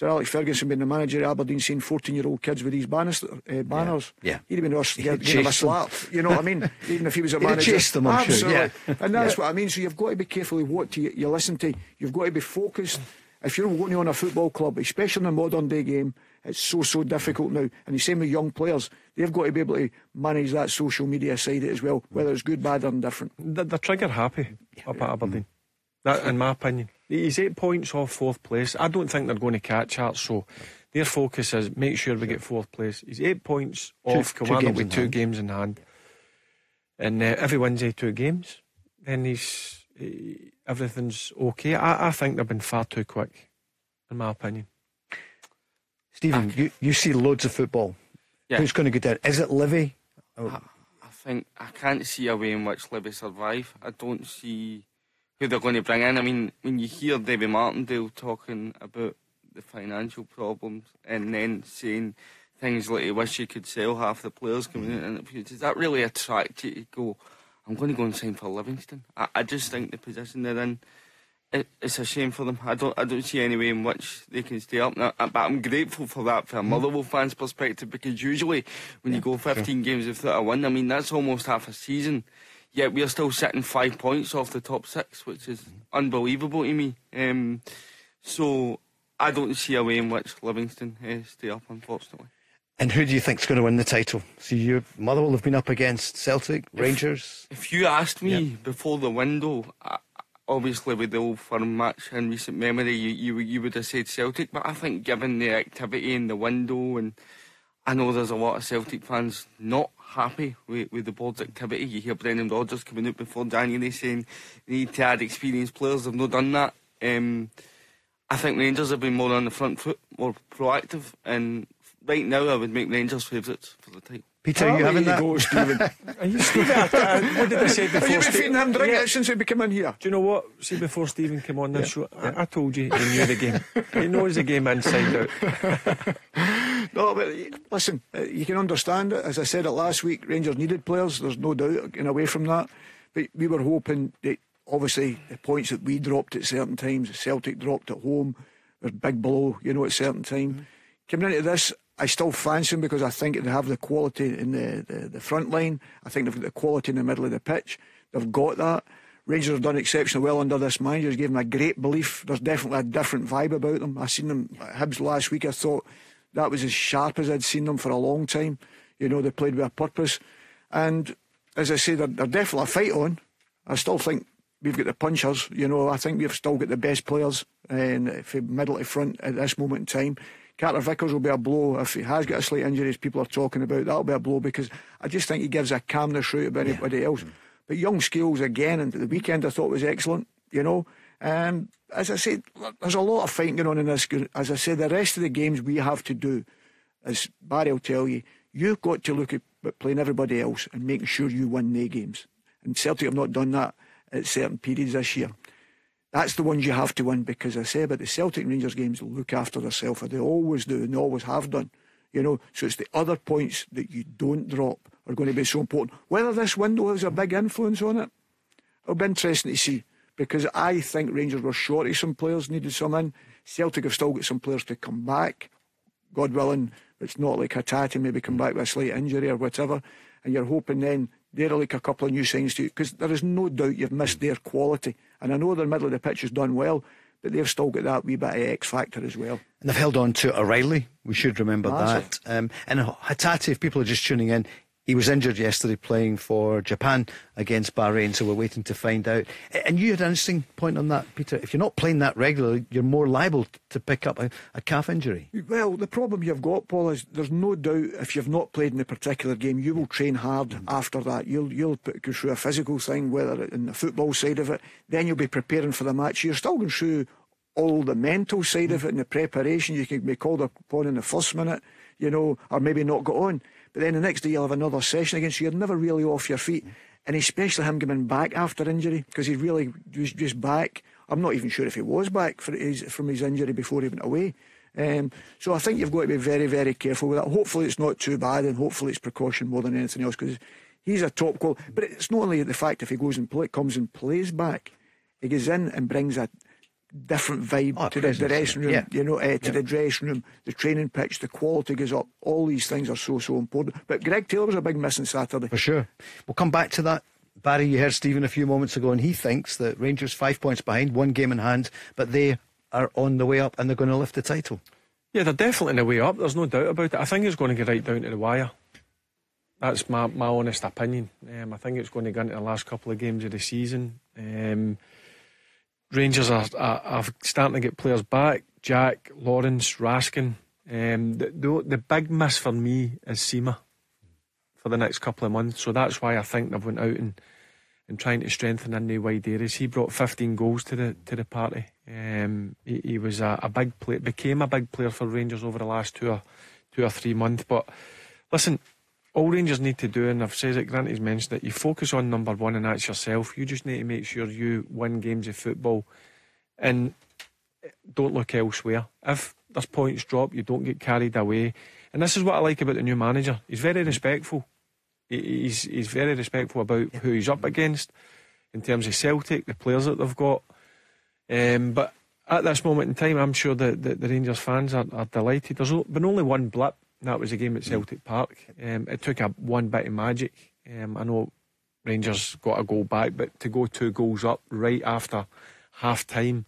Sir Alex Ferguson being the manager of Aberdeen, seeing 14 year old kids with these banners, uh, banners? Yeah. He'd have been us, He'd give, give a them. slap. You know what I mean? Even if he was a He'd have manager. chased them, I'm sure, Absolutely. yeah. And that's what I mean. So you've got to be careful with what you, you listen to. You've got to be focused. If you're going on a football club, especially in a modern day game, it's so, so difficult now. And the same with young players. They've got to be able to manage that social media side as well, whether it's good, bad, or indifferent. They're, they're trigger happy up at Aberdeen. That, in my opinion, he's eight points off fourth place. I don't think they're going to catch Hearts, so their focus is make sure we get fourth place. He's eight points off two Kilmarnock games with two hand. games in hand, and uh, if he wins eight two games, then he's he, everything's okay. I, I think they've been far too quick, in my opinion. Stephen, you, you see loads of football. Yeah. Who's going to get down? Is it Livy? I, I think I can't see a way in which Livy survive. I don't see who they're going to bring in. I mean, when you hear David Martindale talking about the financial problems and then saying things like he wish he could sell half the players coming in interviews, does that really attract you to go, I'm going to go and sign for Livingston? I, I just think the position they're in it, it's a shame for them. I don't I don't see any way in which they can stay up. Now, but I'm grateful for that from a mm. Motherwell fans' perspective because usually when yeah, you go 15 sure. games without a win, I mean that's almost half a season. Yet we're still sitting five points off the top six, which is unbelievable to me. Um, so I don't see a way in which Livingston uh, stay up, unfortunately. And who do you think is going to win the title? So your mother will have been up against Celtic, Rangers. If, if you asked me yep. before the window, I, obviously with the old firm match in recent memory, you, you you would have said Celtic, but I think given the activity in the window, and I know there's a lot of Celtic fans not happy with, with the board's activity. You hear Brendan Rodgers coming out before January saying they need to add experienced players. They've not done that. Um, I think Rangers have been more on the front foot, more proactive, and right now I would make Rangers favourites for the title. Peter, are you having that? Go, Stephen. are you Stephen? What did I say before? You've been feeding him drink yeah. since we came in here. Do you know what? See, before Stephen came on this yeah. show, I, I, told you he knew the game. he knows the game inside out. no, but listen, uh, you can understand it. As I said it last week, Rangers needed players. There's no doubt getting away from that. But we were hoping that obviously the points that we dropped at certain times, Celtic dropped at home, was big blow, you know, at certain time. Mm-hmm. Coming into this, I still fancy them because I think they have the quality in the, the, the, front line. I think they've got the quality in the middle of the pitch. They've got that. Rangers have done exceptionally well under this manager. He's given them a great belief. There's definitely a different vibe about them. I seen them at Hibs last week. I thought that was as sharp as I'd seen them for a long time. You know, they played with a purpose. And as I say, they're, they're definitely a fight on. I still think we've got the punchers. You know, I think we've still got the best players in, from middle to front at this moment in time. Carter Vickers will be a blow if he has got a slight injury, as people are talking about. That'll be a blow because I just think he gives a calmness to anybody yeah. else. Mm. But young Scales again, and the weekend I thought was excellent. You know, and as I said, there's a lot of fighting going on in this. As I said, the rest of the games we have to do, as Barry will tell you, you've got to look at playing everybody else and making sure you win their games. And Celtic have not done that at certain periods this year. That's the ones you have to win because I say about the Celtic Rangers games look after themselves. They always do and they always have done. You know, so it's the other points that you don't drop are going to be so important. Whether this window has a big influence on it, it'll be interesting to see because I think Rangers were short of some players, needed some in. Celtic have still got some players to come back. God willing, it's not like Hatate maybe come back with a slight injury or whatever. And you're hoping then they're like a couple of new signs to you because there is no doubt you've missed their quality. And I know their middle of the pitch has done well, but they've still got that wee bit of X factor as well. And they've held on to O'Reilly. We should remember Massive. that. Um, and Hatate, if people are just tuning in, he was injured yesterday playing for Japan against Bahrain, so we're waiting to find out. And you had an interesting point on that, Peter. If you're not playing that regularly, you're more liable to pick up a, a calf injury. Well, the problem you've got, Paul, is there's no doubt if you've not played in a particular game, you will train hard mm. after that. You'll you'll put, go through a physical thing, whether in the football side of it, then you'll be preparing for the match. You're still going through all the mental side mm. of it and the preparation. You can be called upon in the first minute, you know, or maybe not go on. But then the next day you'll have another session again, so you're never really off your feet. And especially him coming back after injury, because he really was just back. I'm not even sure if he was back his, from his injury before he went away. Um, so I think you've got to be very, very careful with that. Hopefully it's not too bad, and hopefully it's precaution more than anything else, because he's a top quality. But it's not only the fact if he goes and play, comes and plays back, he goes in and brings a different vibe oh, to the dressing room, yeah. you know, uh, to yeah. the dressing room, the training pitch, the quality goes up. All these things are so, so important. But Greg Taylor was a big miss on Saturday. For sure. We'll come back to that. Barry, you heard Stephen a few moments ago, and he thinks that Rangers five points behind, one game in hand, but they are on the way up and they're going to lift the title. Yeah, they're definitely on the way up. There's no doubt about it. I think it's going to get right down to the wire. That's my, my honest opinion. Um, I think it's going to go into the last couple of games of the season. Um, Rangers are, are, are, starting to get players back. Jack, Lawrence, Raskin. Um, the, the, the big miss for me is Sima for the next couple of months. So that's why I think they've went out and, and trying to strengthen in the wide areas. He brought 15 goals to the to the party. Um, he, he, was a, a big player, became a big player for Rangers over the last two or two or three months. But listen, all Rangers need to do, and I've said it, Granty's mentioned it, you focus on number one, and that's yourself. You just need to make sure you win games of football and don't look elsewhere. If there's points drop, you don't get carried away. And this is what I like about the new manager. He's very respectful. He's, he's very respectful about who he's up against in terms of Celtic, the players that they've got. Um, but at this moment in time, I'm sure that the, the, Rangers fans are, are, delighted. There's been only one blip, that was a game at Celtic Park. Um, it took a one bit of magic. Um, I know Rangers got a goal back, but to go two goals up right after half time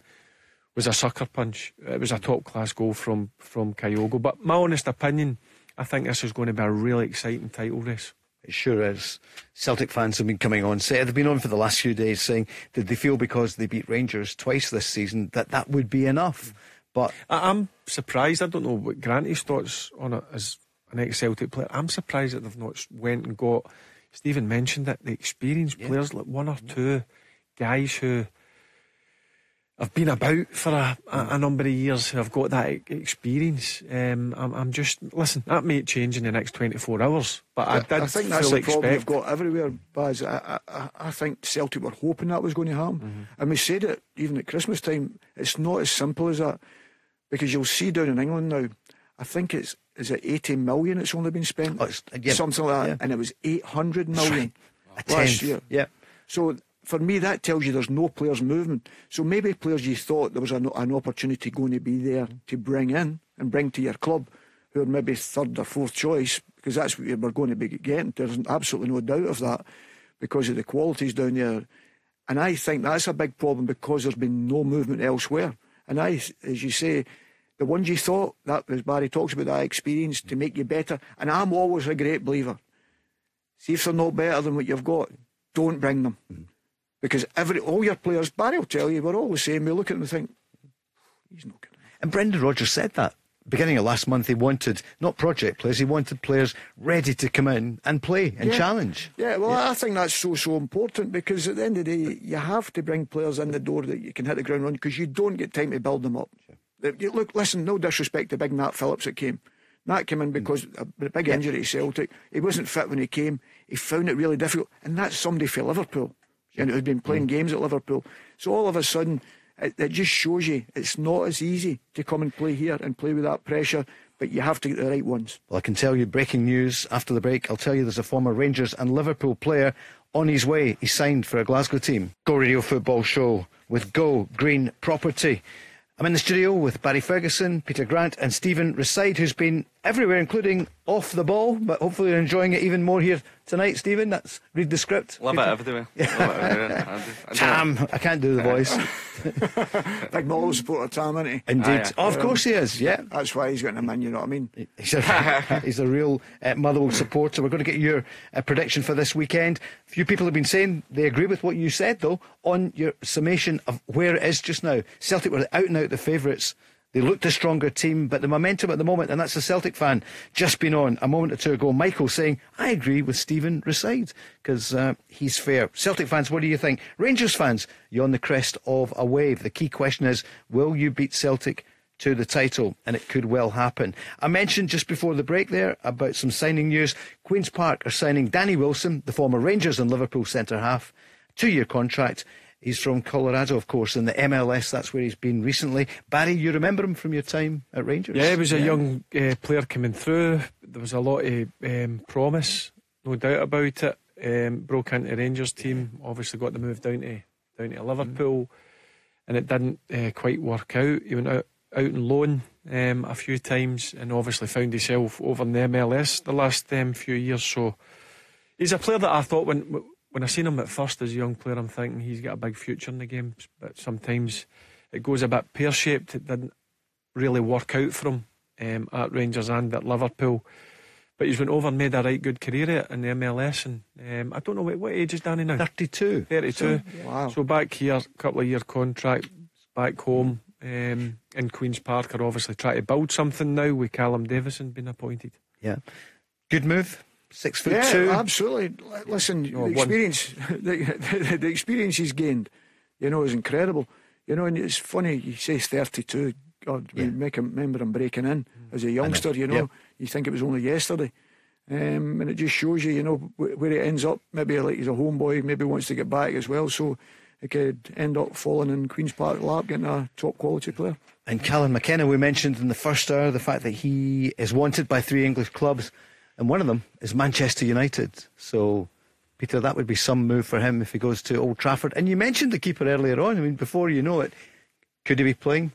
was a sucker punch. It was a top class goal from, from Kyogo. But my honest opinion, I think this is going to be a really exciting title race. It sure is. Celtic fans have been coming on. Say they've been on for the last few days saying did they feel because they beat Rangers twice this season that that would be enough. But I'm surprised. I don't know what Granty's thoughts on it as an ex-Celtic player. I'm surprised that they've not went and got. Stephen mentioned that The experienced yeah. players, like one or two guys who I've been about for a, a, a, number of years who have got that experience. Um, I'm, I'm, just listen. That may change in the next 24 hours, but I, I did. I think that's the problem we've got everywhere, Baz. I, I, I, think Celtic were hoping that was going to happen, mm-hmm. and we said it even at Christmas time. It's not as simple as that because you'll see down in England now. I think it's is it 80 million. It's only been spent, oh, yeah. something like that, yeah. and it was 800 million last year. Yeah. So for me, that tells you there's no players movement. So maybe players you thought there was an, an opportunity going to be there to bring in and bring to your club, who are maybe third or fourth choice, because that's what we're going to be getting. There's absolutely no doubt of that because of the qualities down there. And I think that's a big problem because there's been no movement elsewhere. And I, as you say, the ones you thought, that as Barry talks about that experience to make you better. And I'm always a great believer. See if they're not better than what you've got, don't bring them. Mm-hmm. Because every all your players, Barry will tell you, we're all the same. We look at them and think, he's not good. And Brendan Rodgers said that. Beginning of last month, he wanted not project players, he wanted players ready to come in and play and yeah. challenge. Yeah, well, yeah. I think that's so, so important because at the end of the day, you have to bring players in the door that you can hit the ground running because you don't get time to build them up. Look, listen, no disrespect to big Nat Phillips that came. Nat came in mm. because mm. a, a big yeah. injury to Celtic. He wasn't fit when he came. He found it really difficult. And that's somebody for Liverpool and who'd been playing mm. games at Liverpool. So all of a sudden, it, it, just shows you it's not as easy to come and play here and play with that pressure, but you have to get the right ones. Well, I can tell you breaking news after the break. I'll tell you there's a former Rangers and Liverpool player on his way. He signed for a Glasgow team. Go Radio Football Show with Go Green Property. I'm in the studio with Barry Ferguson, Peter Grant, and Stephen Reside, who's been everywhere, including off the ball, but hopefully you're enjoying it even more here tonight, Stephen. That's read the script. Love Peter. it everywhere. Yeah. Tam, I can't do the voice. Big Motherwell supporter, Tam, isn't he? Indeed. Ah, yeah. oh, of course he is, yeah. That's why he's got him in, you know what I mean? He's a, he's a real uh, Motherwell supporter. We're going to get your uh, prediction for this weekend. A few people have been saying they agree with what you said, though, on your summation of where it is just now. Celtic were out and out the favourites. They looked a stronger team, but the momentum at the moment, and that's a Celtic fan just been on a moment or two ago. Michael saying, I agree with Stephen Reside because uh, he's fair. Celtic fans, what do you think? Rangers fans, you're on the crest of a wave. The key question is, will you beat Celtic? To the title, and it could well happen. I mentioned just before the break there about some signing news. Queen's Park are signing Danny Wilson, the former Rangers and Liverpool centre half, two year contract. He's from Colorado, of course, in the MLS. That's where he's been recently. Barry, you remember him from your time at Rangers? Yeah, he was a yeah. young uh, player coming through. There was a lot of um, promise, no doubt about it. Um, broke into Rangers team. Obviously, got the move down to down to Liverpool, mm. and it didn't uh, quite work out. He went out out on loan um, a few times, and obviously found himself over in the MLS the last um, few years. So he's a player that I thought when when I seen him at first as a young player, I'm thinking he's got a big future in the game. But sometimes it goes a bit pear shaped. It didn't really work out for him um, at Rangers and at Liverpool. But he's went over and made a right good career in the MLS. And um, I don't know what, what age is Danny now? 32. 32. So, wow. So back here, a couple of year contract, back home um, in Queen's Park are obviously trying to build something now with Callum Davidson being appointed. Yeah. Good move. Six foot yeah, two. absolutely. Listen, the experience, the, the, the, experience he's gained, you know, is incredible. You know, and it's funny you say thirty-two. God, yeah. we make him remember him breaking in as a youngster. You know, you think it was only yesterday, Um, and it just shows you, you know, where it ends up. Maybe like he's a homeboy, maybe wants to get back as well. So it could end up falling in Queen's Park lap, getting a top quality player. And Callan McKenna, we mentioned in the first hour the fact that he is wanted by three English clubs, and one of them is Manchester United. So, Peter, that would be some move for him if he goes to Old Trafford. And you mentioned the keeper earlier on. I mean, before you know it, could he be playing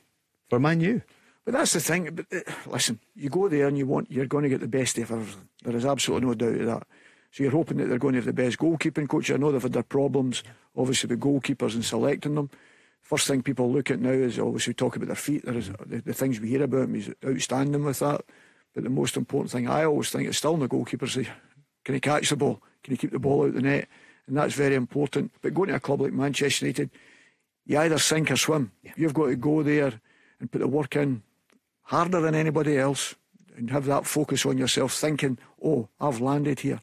for Man U? But that's the thing. But uh, listen, you go there and you want you're going to get the best of everything. There is absolutely no doubt of that. So you're hoping that they're going to have the best goalkeeping coach. I know they've had their problems, obviously with goalkeepers and selecting them. First thing people look at now is obviously talk about their feet. There is the, the things we hear about him. He's outstanding with that. But the most important thing I always think is still in the goalkeepers. Can he catch the ball? Can he keep the ball out the net? And that's very important. But going to a club like Manchester United, you either sink or swim. Yeah. You've got to go there and put the work in harder than anybody else and have that focus on yourself, thinking, oh, I've landed here.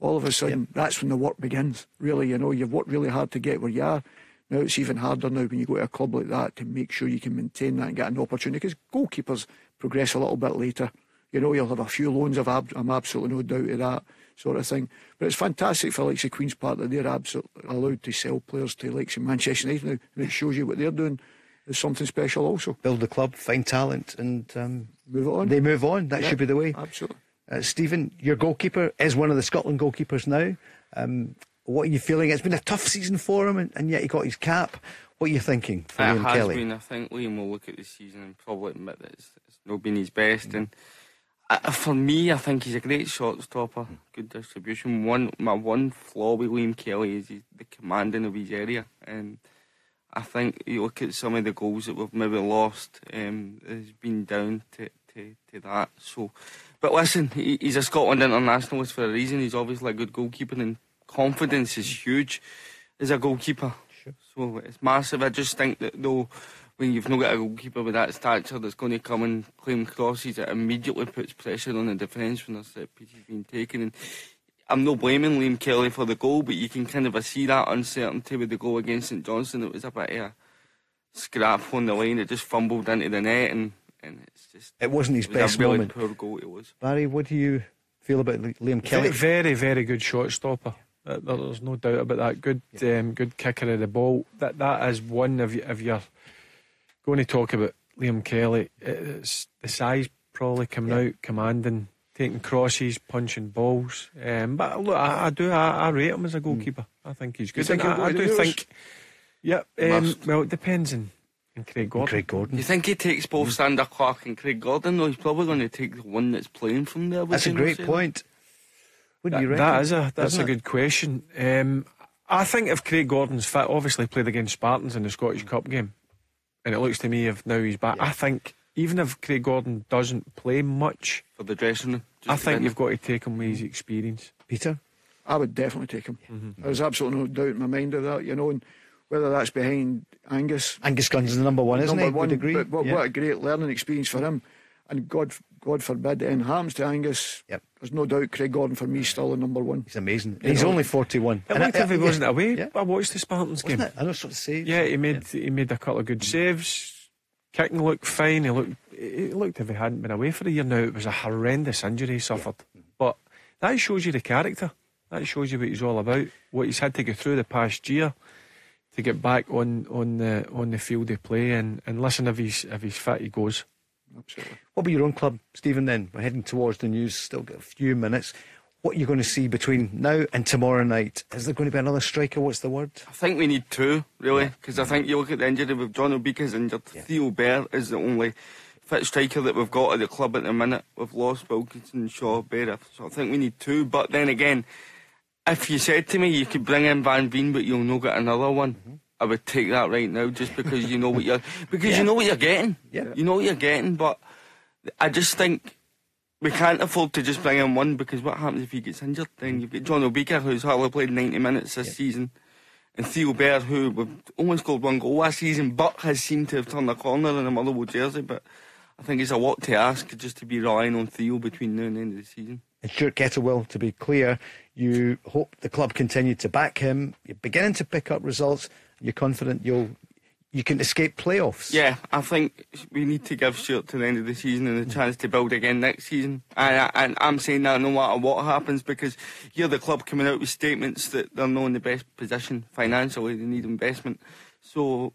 All of a sudden, yep. that's when the work begins. Really, you know, you've worked really hard to get where you are. Now it's even harder now when you go to a club like that to make sure you can maintain that and get an opportunity because goalkeepers progress a little bit later. You know, you'll have a few loans of ab- I'm absolutely no doubt of that sort of thing. But it's fantastic for like the Queen's Park that they're absolutely allowed to sell players to like Manchester United now, and it shows you what they're doing is something special also. Build the club, find talent, and um, move on. They move on. That yeah, should be the way. Absolutely. Uh, Stephen, your goalkeeper is one of the Scotland goalkeepers now. Um, what are you feeling? It's been a tough season for him, and, and yet he got his cap. What are you thinking for it Liam has Kelly? Been, I think Liam will look at the season and probably admit that it's, it's not been his best. And uh, for me, I think he's a great shot stopper, good distribution. One, my one flaw with Liam Kelly is the commanding of his area, and I think you look at some of the goals that we've maybe lost, um, has been down to, to, to that. So, but listen, he, he's a Scotland internationalist for a reason. He's obviously a good goalkeeper, and confidence is huge as a goalkeeper. Sure. So it's massive. I just think that though, when you've not got a goalkeeper with that stature that's going to come and claim crosses, it immediately puts pressure on the defence when a set piece is being taken. And I'm not blaming Liam Kelly for the goal, but you can kind of see that uncertainty with the goal against St Johnstone. It was a bit of a scrap on the line. It just fumbled into the net, and, and it's just. It wasn't his it was best a really moment. Poor goal it was. Barry, what do you feel about Liam Kelly? Very, very, very good shot stopper. There's no doubt about that. Good, yeah. um, good kicker of the ball. That that is one of if you're going to talk about Liam Kelly. It's the size probably coming yeah. out, commanding taking crosses, punching balls. Um, but look, I, I do, I, I, rate him as a goalkeeper. Mm. I think he's good. Think I, I, do think, Yep. Um, well, it depends on. on Craig Gordon. Craig Gordon. You think he takes both mm. Zander Clark and Craig Gordon? though? he's probably going to take the one that's playing from there. That's a great point. What do you reckon? That is a that's Isn't a good question. Um, I think if Craig Gordon's fit, obviously played against Spartans in the Scottish Cup game, and it looks to me if now he's back, yeah. I think even if Craig Gordon doesn't play much for the dressing room, I think you've got to take him with his experience. Peter, I would definitely take him. Mm-hmm. There's absolutely no doubt in my mind of that. You know, and whether that's behind Angus, Angus Gunn's the number one, isn't number he? One, agree. But what, yeah. what, a great learning experience for him. And God, God forbid, it happens to Angus. Yep. There's no doubt Craig Gordon for me still the number one. He's amazing. You he's know? only 41. It looked if he wasn't away. Yeah. I watched the Spartans wasn't game. It? I know sort of saves. Yeah, he made yeah. he made a couple of good mm. saves. Kicking looked fine. He looked it looked if he hadn't been away for a year now. It was a horrendous injury he suffered. Yeah. Mm-hmm. But that shows you the character. That shows you what he's all about. What he's had to go through the past year to get back on on the on the field of play. And, and listen, if he's if he's fit, he goes. Absolutely. What about your own club, Stephen? Then we're heading towards the news. Still got a few minutes. What are you going to see between now and tomorrow night? Is there going to be another striker? What's the word? I think we need two, really, because yeah. I think you look at the injury with John Obika's injured. Yeah. Theo Bair is the only fit striker that we've got at the club at the minute. We've lost Wilkinson, Shaw, Bair, so I think we need two. But then again, if you said to me you could bring in Van Veen, but you'll not get another one. Mm-hmm. I would take that right now, just because you know what you're because yeah. you know what you're getting. Yeah. You know what you're getting, but I just think we can't afford to just bring in one because what happens if he gets injured? Then you've got John Obika, who's hardly played 90 minutes this season, and Theo Bair, who we've only scored one goal last season, but has seemed to have turned the corner in a Motherwell jersey. But I think it's a lot to ask just to be relying on Theo between now and the end of the season. And Stuart Kettlewell, to be clear, you hope the club continue to back him. You're beginning to pick up results. You're confident you'll you can escape playoffs. Yeah, I think we need to give Stuart to the end of the season and a chance to build again next season. And, and I'm saying that no matter what happens because you're the club coming out with statements that they're not in the best position financially, they need investment. So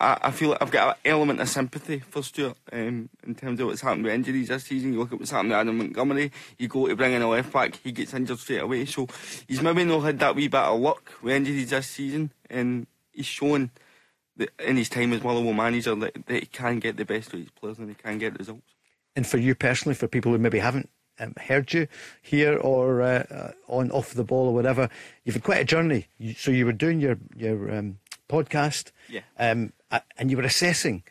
I, I feel like I've got an element of sympathy for Stuart um, in terms of what's happened with injuries this season. You look at what's happened to Adam Montgomery, you go to bring in a left back, he gets injured straight away. So he's maybe not had that wee bit of luck with injuries this season, and he's shown that in his time as Motherwell manager that, that he can get the best of his players and he can get results. And for you personally, for people who maybe haven't um, heard you here or uh, uh, on off the ball or whatever, you've had quite a journey. You, so you were doing your your um, podcast, Yeah. um, and you were assessing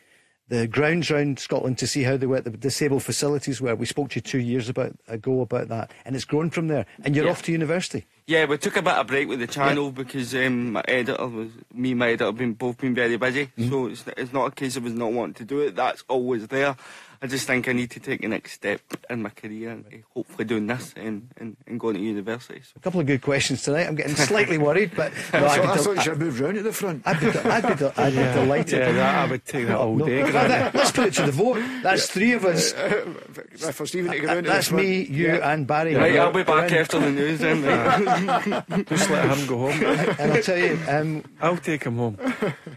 the grounds around Scotland to see how they were, the disabled facilities were. We spoke to you two years about, ago about that, and it's grown from there. And you're Yeah. off to university. Yeah, we took a bit of break with the channel because um, my editor was me and my editor have been both been very busy. So it's, it's not a case of us not wanting to do it. That's always there. I just think I need to take the next step in my career and uh, hopefully doing this and, and, and going to university. So. A couple of good questions tonight. I'm getting slightly worried, but no, I, I'd, thought, I be you should move round to the front. I'd, be, del- I'd, be, del- I'd be delighted. Yeah, that, I would take that all No. day. Well, Granny. that- let's put it to the vote. That's three of us. For Stephen to go round to the That's front. me, you, Yeah. and Barry. Right, I'll be back we're after the news then. right? Just let him go home. And I'll tell you, um, I'll take him home.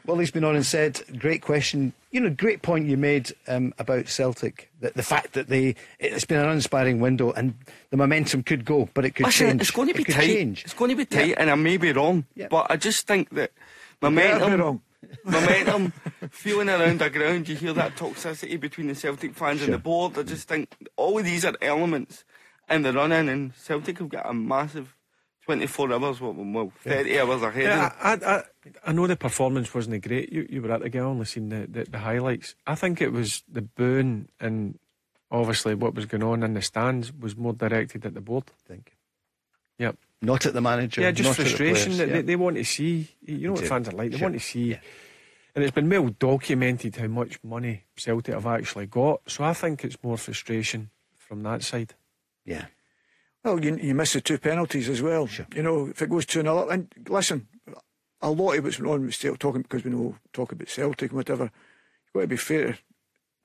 Well, he's been on and said, great question. You know, great point you made um, about Celtic. The, the fact that they, it's been an uninspiring window and the momentum could go, but it could Listen, change. it's going to be tight. change. It's going to be tight, and I may be wrong, Yeah. but I just think that better be momentum, wrong. momentum, feeling around the ground. You hear that toxicity between the Celtic fans and the board. I just think all of these are elements in the run-in, and Celtic have got a massive 24 hours, well, well 30 hours ahead. Yeah. I, I, I know the performance wasn't great. You, you were at the game, only seen the, the, the highlights. I think it was the booing and obviously what was going on in the stands was more directed at the board. I think. Yep. Not at the manager. Yeah, just not at the frustration players, that yeah. they, they want to see. You know what fans are like. They Sure. want to see. Yeah. And it's been well documented how much money Celtic have actually got. So I think it's more frustration from that side. yeah. Well, you, you miss the two penalties as well. You know, if it goes 2 0. And listen, a lot of what's on with Celtic, talking because we know talk about Celtic and whatever, you've got to be fair.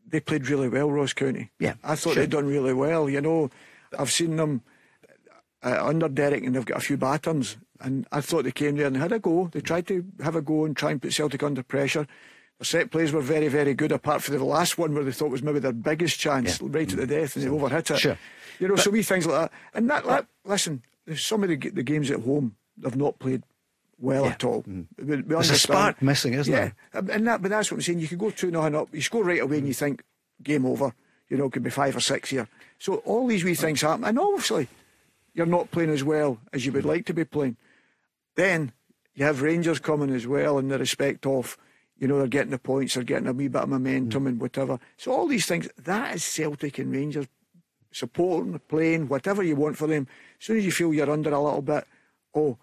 They played really well, Ross County. Yeah, I thought sure. they'd done really well. You know, I've seen them uh, under Derek and they've got a few batons. And I thought they came there and had a go. They tried to have a go and try and put Celtic under pressure. The set plays were very, very good, apart from the last one where they thought was maybe their biggest chance, Yeah. right at the death, and they overhit it. Sure. You know, so wee things like that. And that, that listen, some of the, the games at home they've not played well Yeah. at all. Mm. We, we There's a spark missing, isn't yeah. there? Um, and that, but that's what I'm saying. You could go 2 nothing up, you score right away and you mm. think, game over. You know, it could be five or six here. So all these wee things happen. And obviously, you're not playing as well as you would mm. like to be playing. Then you have Rangers coming as well in the respect of, you know, they're getting the points, they're getting a wee bit of momentum mm. and whatever. So all these things, that is Celtic and Rangers supporting, playing, whatever you want for them. As soon as you feel you're under a little bit, oh,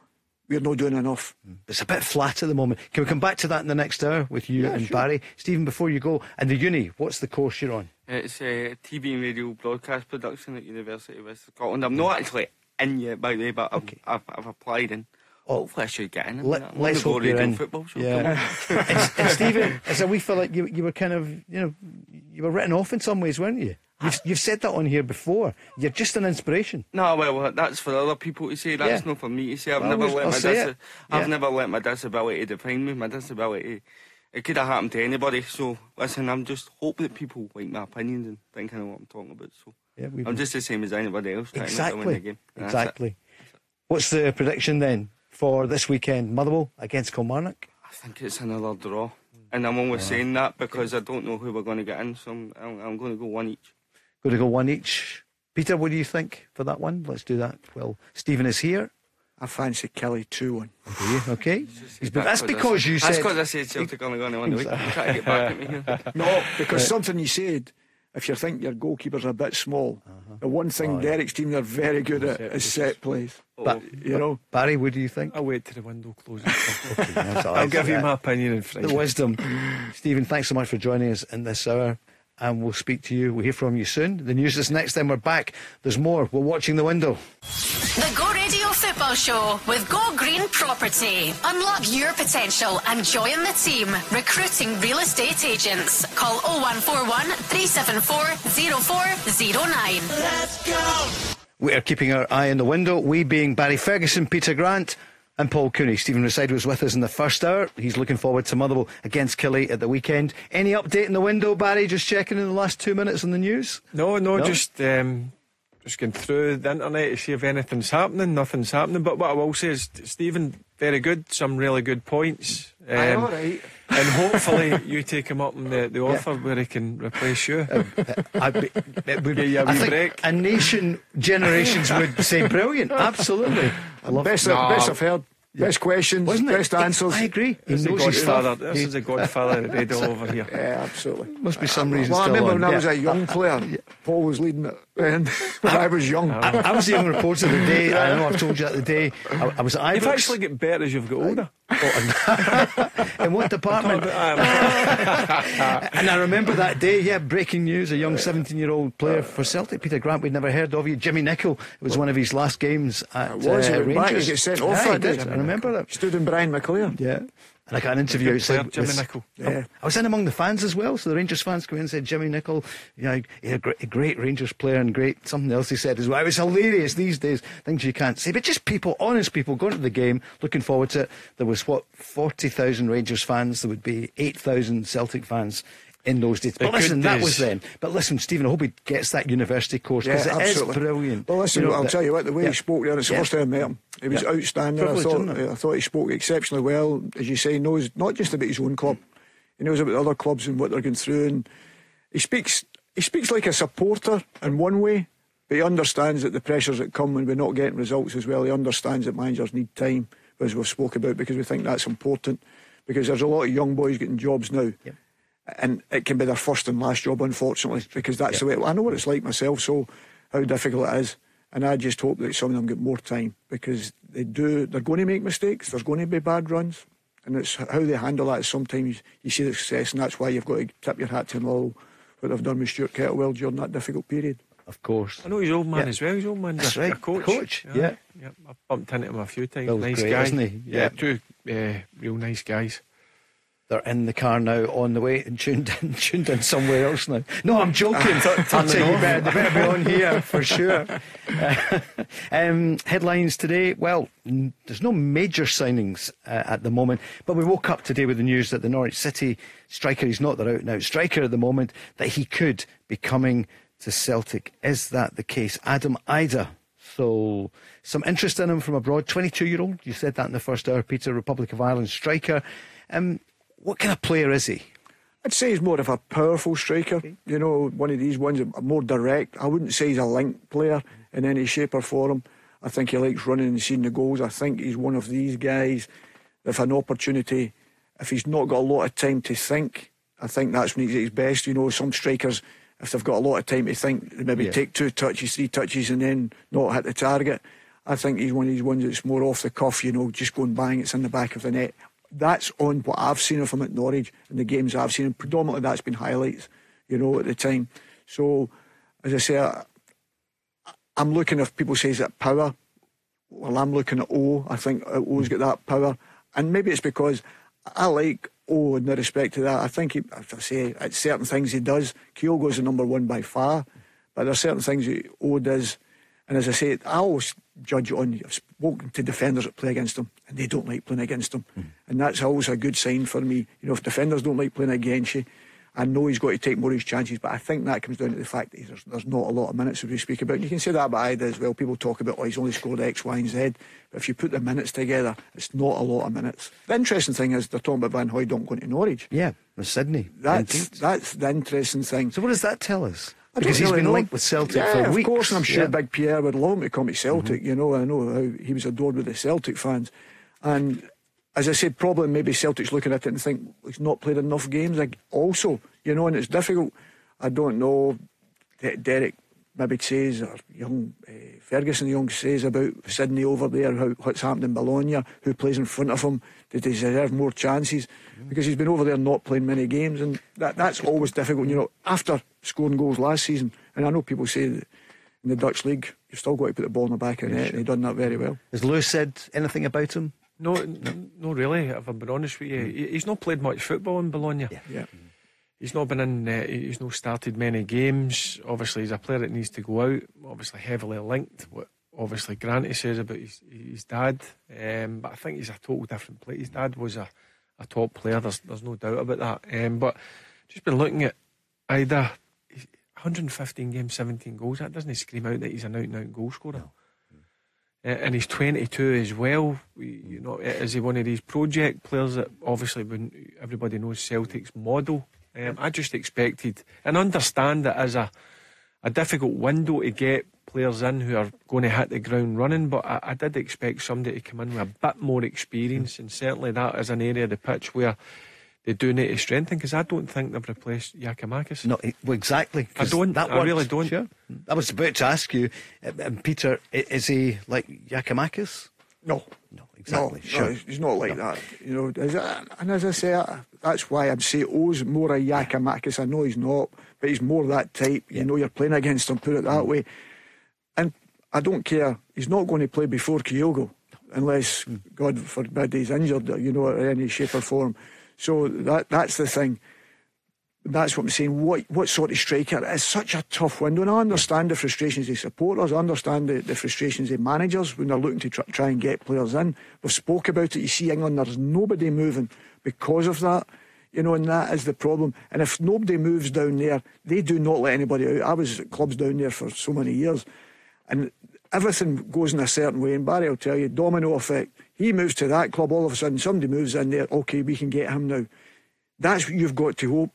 we're not doing enough. Mm. It's a bit flat at the moment. Can we come back to that in the next hour with you Yeah, and sure. Barry? Stephen, before you go, and the uni, what's the course you're on? It's uh, a TV and radio broadcast production at University of West Scotland. I'm not actually in yet, by the way, but I've, I've, I've applied in. Oh. Hopefully, I should get in. Let, on hope you're in. football show. Yeah. and, and Stephen, as a wee fella, you, you were kind of, you know, you were written off in some ways, weren't you? You've, you've said that on here before. You're just an inspiration. No, well, that's for other people to say. That's Yeah. not for me to say. I've Well, never I'll let my say dis- it. I've Yeah. never let my disability define me. My disability, it could have happened to anybody. So listen, I'm just hope that people like my opinions and think know what I'm talking about. So Yeah, I'm just the same as anybody else. trying to win the exactly. That's exactly. What's the prediction then for this weekend? Motherwell against Kilmarnock. I think it's another draw, and I'm only saying that because I don't know who we're going to get in. So I'm, I'm, I'm going to go one each. Going to go one each. Peter, what do you think for that one? Let's do that. Well, Stephen is here. I fancy Kelly 2 1. Do you? Okay. He's been- that's because you said- That's because I said Celtic only going to win the week. You're trying to get back at me here. No, because something you said, if you think your goalkeeper's are a bit small, uh-huh. the one thing oh, Derek's team they're very good at is set plays. But, oh, You know, Barry, what do you think? I'll wait till the window closes. That's I'll give you my opinion in Friday. the wisdom. Stephen, thanks so much for joining us in this hour. And we'll speak to you. We'll hear from you soon. The news is next. Then we're back. There's more. We're watching the window. The Go Radio Football Football Show with Go Green Property. Unlock your potential and join the team. Recruiting real estate agents. Call 0141 374 0409. Let's go! We are keeping our eye on the window. We being Barry Ferguson, Peter Grant, and Paul Cooney. Stephen Reside was with us in the first hour. He's looking forward to Motherwell against Killie at the weekend. Any update in the window, Barry? Just checking in the last two minutes on the news? No, no, No? just um, just going through the internet to see if anything's happening. Nothing's happening. But what I will say is, Stephen, very good. Some really good points. Um, Aye, all right. And hopefully you take him up on the, the offer where he can replace you. I, be, it would, Give you a I wee think break. a nation, generations would say brilliant. Absolutely. I love Best, it. best I've heard. Best questions, Wasn't it? best answers. I agree. He This is knows his Godfather. stuff. This He- is a Godfather radio over here. Yeah, absolutely. Must be some reason Well, I remember on. when I Yeah. was a young player, Paul was leading it, and when I was young. I, I was the young reporter the day. I know I've told you that the day. I, I was at You've actually got better as you've got older. in what department? And I remember that day, yeah, breaking news a young 17 year old player for Celtic, Peter Grant, we'd never heard of you. Jimmy Nicholl, it was one of his last games at It was, uh, he went back, Rangers. he got sent off Aye, that day. did. I remember that. Stood in Brian McClair. Yeah. And I got an interview player, outside. Jimmy with- Nicholl. Yeah. I was in among the fans as well, so the Rangers fans came in and said, Jimmy Nicholl, yeah, he's a great, a great Rangers player and great something else he said as well. It was hilarious these days, things you can't say. But just people, honest people, going to the game, looking forward to it. There was, what, 40,000 Rangers fans, there would be 8,000 Celtic fans. In those days, but The listen, good that was days. then. But listen, Stephen, I hope he gets that university course because Yeah, it is absolutely. brilliant. Well, listen, You know, I'll that- tell you what, the way Yeah. he spoke there, it's the Yeah. first time I met him. He was Yeah. outstanding. I thought. I thought he spoke exceptionally well. As you say, he knows not just about his own club, he knows about other clubs and what they're going through. And he speaks, he speaks like a supporter in one way, but he understands that the pressures that come when we're not getting results as well. He understands that managers need time, as we've spoke about, because we think that's important. Because there's a lot of young boys getting jobs now. Yeah. And it can be their first and last job, unfortunately, because that's the way. I know what it's like myself, so how difficult it is. And I just hope that some of them get more time because they do. They're going to make mistakes. There's going to be bad runs, and it's how they handle that. Sometimes you see the success, and that's why you've got to tip your hat to them all what they've done with Stuart Kettlewell during that difficult period. Of course. I know he's old man Yeah. as well. He's old man. That's right. A coach. Coach, yeah. yeah. I've bumped into him a few times. Bill's nice great, guy, isn't he? Yeah, Yeah. two uh, real nice guys. They're in the car now on the way and tuned in, tuned in somewhere else now. No, I'm joking. I'm saying you better, they better be on here for sure. Uh, um, headlines today. Well, n- there's no major signings uh, at the moment, but we woke up today with the news that the Norwich City striker, he's not their out and out striker at the moment, that he could be coming to Celtic. Is that the case? Adam Idah. So, some interest in him from abroad. 22 year old, you said that in the first hour, Peter, Republic of Ireland striker. Um, what kind of player is he? I'd say he's more of a powerful striker. You know, one of these ones more direct. I wouldn't say he's a link player in any shape or form. I think he likes running and seeing the goals. I think he's one of these guys. If an opportunity, if he's not got a lot of time to think, I think that's when he's at his best. You know, some strikers, if they've got a lot of time to think, they maybe Yeah. take two touches, three touches, and then not hit the target. I think he's one of these ones that's more off the cuff. You know, just going bang, it's in the back of the net. That's on what I've seen of him at Norwich and the games I've seen. And predominantly, that's been highlights. You know, at the time. So, as I say, I, I'm looking if people say is it power. Well, I'm looking at O. I think Oh's got that power, and maybe it's because I like O in the respect to that. I think he, as I say, it's certain things he does. Kyogo's the number one by far, but there's certain things that O does, and as I say, I always judge it on. I've spoken to defenders that play against him, and they don't like playing against him, hmm. and that's always a good sign for me. You know, if defenders don't like playing against you. I know he's got to take more of his chances, but I think that comes down to the fact that there's, there's not a lot of minutes as we speak about. And you can say that about Idah as well. People talk about, oh, he's only scored X, Y, and Z. But if you put the minutes together, it's not a lot of minutes. The interesting thing is they're talking about Van Hooijdonk going to Norwich. Yeah, with Sydney. That's, 19th. that's the interesting thing. So, what does that tell us? I Because he's really been know. linked with Celtic yeah, for of weeks. course, and I'm sure Yeah. Big Pierre would love him to come to Celtic. You know, I know how he was adored with the Celtic fans, and as I said, probably maybe Celtic's looking at it and think he's not played enough games. Like also, you know, and it's difficult. I don't know. Derek maybe says or young uh, Ferguson young says about Sydney over there, how what's happened in Bologna, who plays in front of him, did he deserve more chances? Because he's been over there not playing many games, and that that's always difficult. You know, after scoring goals last season, and I know people say that in the Dutch league, you've still got to put the ball in the back of the net, and he's done that very well. Has Lewis said anything about him? No, no, no, really. If I'm being honest with you, he's not played much football in Bologna. Yeah. Yeah. He's not been in. Uh, he's not started many games. Obviously, he's a player that needs to go out. Obviously, heavily linked. What obviously Granty says about his, his dad. Um, but I think he's a total different player. His dad was a, a top player. There's there's no doubt about that. Um, but just been looking at Idah. 115 games, 17 goals. That doesn't scream out that he's an out and out goal scorer. Uh, and he's 22 as well. We, you know, is he one of these project players that obviously when everybody knows Celtic's model? Um, I just expected and understand that as a a difficult window to get players in who are going to hit the ground running. But I, I did expect somebody to come in with a bit more experience, and certainly that is an area of the pitch where they do need to strengthen because I don't think they've replaced Giakoumakis. No, he- well, exactly. 'cause I don't. That I worked. really don't. Sure. I was about to ask you, uh, um, Peter, is he like Giakoumakis? No. No, exactly. No, sure. no, he's not like that. You know, as I- and as I say, that's why I'd say Oh's more a Giakoumakis. I know he's not, but he's more that type. Yeah. You know, you're playing against him, put it that way. And I don't care. He's not going to play before Kyogo unless, hmm. God forbid, he's injured, you know, in any shape or form. So that that's the thing. That's what I'm saying. What what sort of striker? It's such a tough window, and I understand the frustrations of supporters. I understand the, the frustrations of managers when they're looking to try, try and get players in. We've spoke about it. You see, England, there's nobody moving because of that. You know, and that is the problem. And if nobody moves down there, they do not let anybody out. I was at clubs down there for so many years, and everything goes in a certain way. And Barry will tell you, domino effect. He moves to that club, all of a sudden somebody moves in there. Okay, we can get him now. That's what you've got to hope.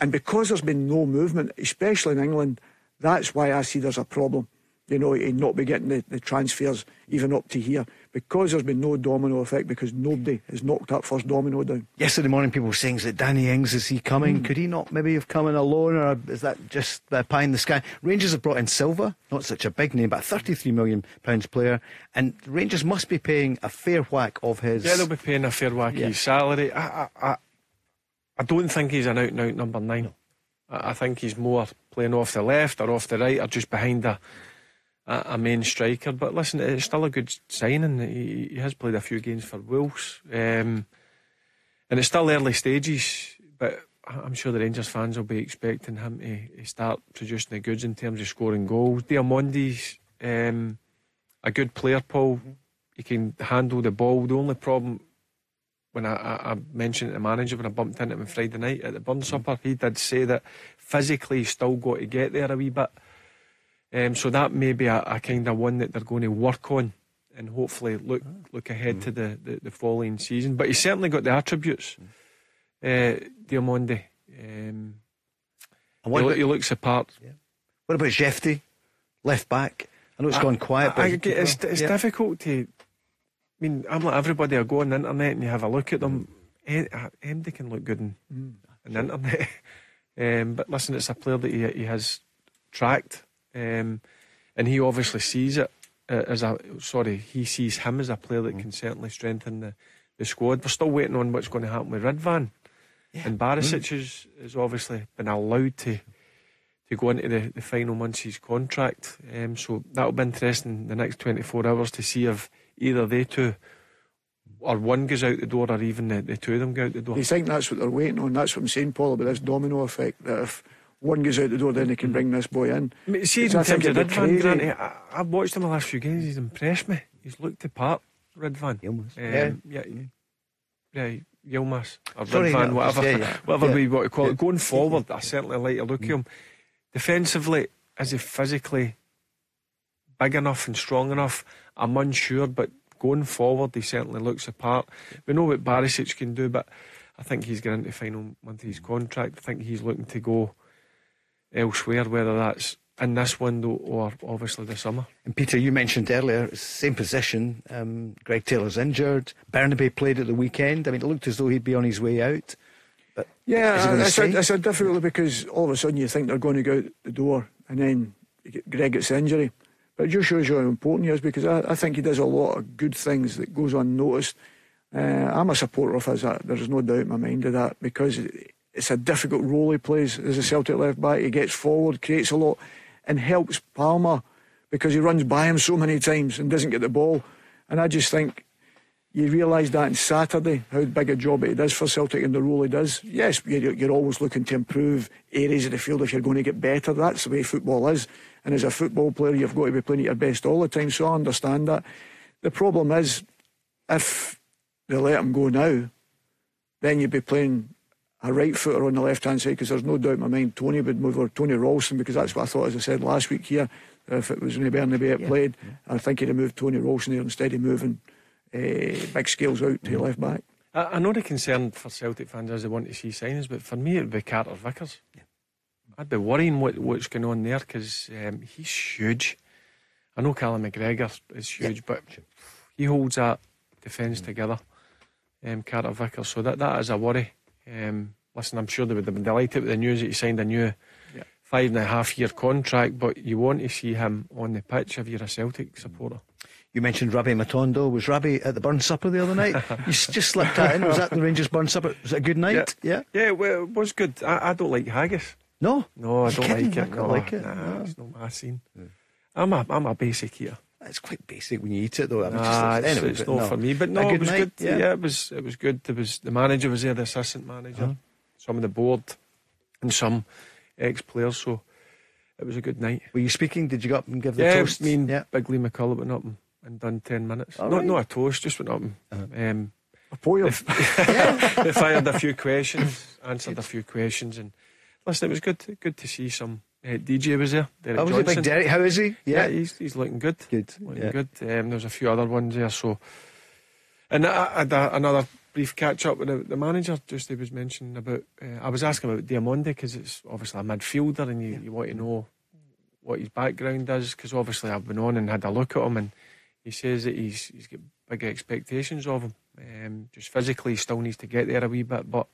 And because there's been no movement, especially in England, that's why I see there's a problem. You know, and not be getting the, the transfers even up to here because there's been no domino effect because nobody has knocked that first domino down. Yesterday morning, people were saying, is it Danny Ings? Is he coming? Hmm. Could he not maybe have come in alone, or is that just uh, pie in the sky? Rangers have brought in Silva, not such a big name, but a £33 million player, and Rangers must be paying a fair whack of his. Yeah, they'll be paying a fair whack of his salary. I, I, I, I don't think he's an out and out number nine. I, I think he's more playing off the left or off the right or just behind a a, a main striker. But listen, it's still a good signing. He, he has played a few games for Wolves, um, and it's still early stages. But I'm sure the Rangers fans will be expecting him to, to start producing the goods in terms of scoring goals. Diomande's um, a good player, Paul. He can handle the ball. The only problem when I, I, I mentioned to the manager when I bumped into him on Friday night at the Burn Supper, he did say that physically he's still got to get there a wee bit. Um, so that may be a, a kind of one that they're going to work on and hopefully look look ahead to the, the, the following season. But he's certainly got the attributes. Uh, Diomande. Um, And he, what, about, he looks apart. what about Jefté, left back? I know it's I- gone quiet, I, but I get, it's, it's Yeah. difficult to. I mean, I'm like everybody. I go on the internet and you have a look at them. Eh, uh, MD can look good on, on the internet. um, but listen, it's a player that he, he has tracked, um, and he obviously sees it uh, as a. Sorry, he sees him as a player that can certainly strengthen the, the squad. We're still waiting on what's going to happen with Ridvan. And Barisic has, has obviously been allowed to to go into the, the final months of his contract. Um, so that'll be interesting the next 24 hours to see if either they two or one goes out the door or even the, the two of them go out the door. You think that's what they're waiting on? That's what I'm saying, Paul, about this domino effect. That if one goes out the door, then they can bring this boy in. I mean, see, in So I terms think of it'd be Ridvan, crazy. Grant, I, I've watched him the last few games. He's impressed me. He's looked the part, Ridvan. Yilmaz. Um, yeah, yeah, Yilmaz or Sorry, Ridvan, no, whatever, yeah, yeah. whatever Yeah. we want to call it. Going forward, I certainly like to look at him. Defensively, is he physically big enough and strong enough? I'm unsure, but going forward, he certainly looks apart. We know what Barisic can do, but I think he's getting into the final month of his contract. I think he's looking to go elsewhere, whether that's in this window or obviously the summer. And Peter, you mentioned earlier, same position. Um, Greg Taylor's injured. Bernabei played at the weekend. I mean, it looked as though he'd be on his way out. But Yeah, gonna it's a, stay? it's a difficulty because all of a sudden you think they're going to go out the door and then you get- Greg gets the injury. But it just shows you how important he is because I, I think he does a lot of good things that goes unnoticed. Uh, I'm a supporter of his. uh, There's no doubt in my mind of that because it's a difficult role he plays as a Celtic left back. He gets forward, creates a lot, and helps Palma because he runs by him so many times and doesn't get the ball. And I just think you realise that on Saturday how big a job it is for Celtic and the role he does. Yes, you're, you're always looking to improve areas of the field if you're going to get better. That's the way football is. And as a football player, you've got to be playing at your best all the time. So I understand that. The problem is, if they let him go now, then you'd be playing a right footer on the left hand side because there's no doubt in my mind Tony would move over Tony Ralston because that's what I thought, as I said last week here. If it was in Bernabei it yeah. played, yeah. I think he'd have moved Tony Ralston there instead of moving uh, big Scales out to mm. left back. I, I, know the concern for Celtic fans is they want to see signings, but for me it would be Carter Vickers. Yeah. I'd be worrying what, what's going on there because um, he's huge. I know Callum McGregor is huge, but he holds that defence mm. together. Um, Carter Vickers, so that that is a worry. Um, listen, I'm sure they would have been delighted with the news that he signed a new yeah. five and a half year contract, but you want to see him on the pitch if you're a Celtic supporter. You mentioned Rabbi Matondo. Was Rabbi at the burn supper the other night? you just slipped that in. Was that the Rangers burn supper? Was it a good night? Yeah. Yeah, yeah well, it was good. I, I, don't like haggis. No? No, I don't like it. I don't no, like it. Nah, no. it's not my scene. Yeah. I'm, a, I'm a basic eater. It's quite basic when you eat it, though. I mean, nah, just, anyway, it's, it's not no. for me. But no, it was night, good. Yeah. yeah. it was. It was good. There was the manager was there, the assistant manager, uh-huh. some of the board, and some ex-players. So it was a good night. Were you speaking? Did you go up and give the yeah, toast? Me and yeah, Big Lee McCulloch went up and, and done ten minutes. All not right. not a toast, just went up and. Uh-huh. Um, a poem. They, they fired a few questions, answered a few questions, and listen, it was good. Good to see some uh, DJ was there. Derek oh, was Johnstone. Big Derek? How is he? Yeah, yeah he's, he's looking good. Good. Looking yeah. good. Um, there's a few other ones there. So, and I, had a, another brief catch up with the, the, manager. Just he was mentioning about. Uh, I was asking about Diomande because it's obviously a midfielder, and you, yeah. you want to know what his background is. Because obviously I've been on and had a look at him, and he says that he's he's got big expectations of him. Um, just physically, he still needs to get there a wee bit, but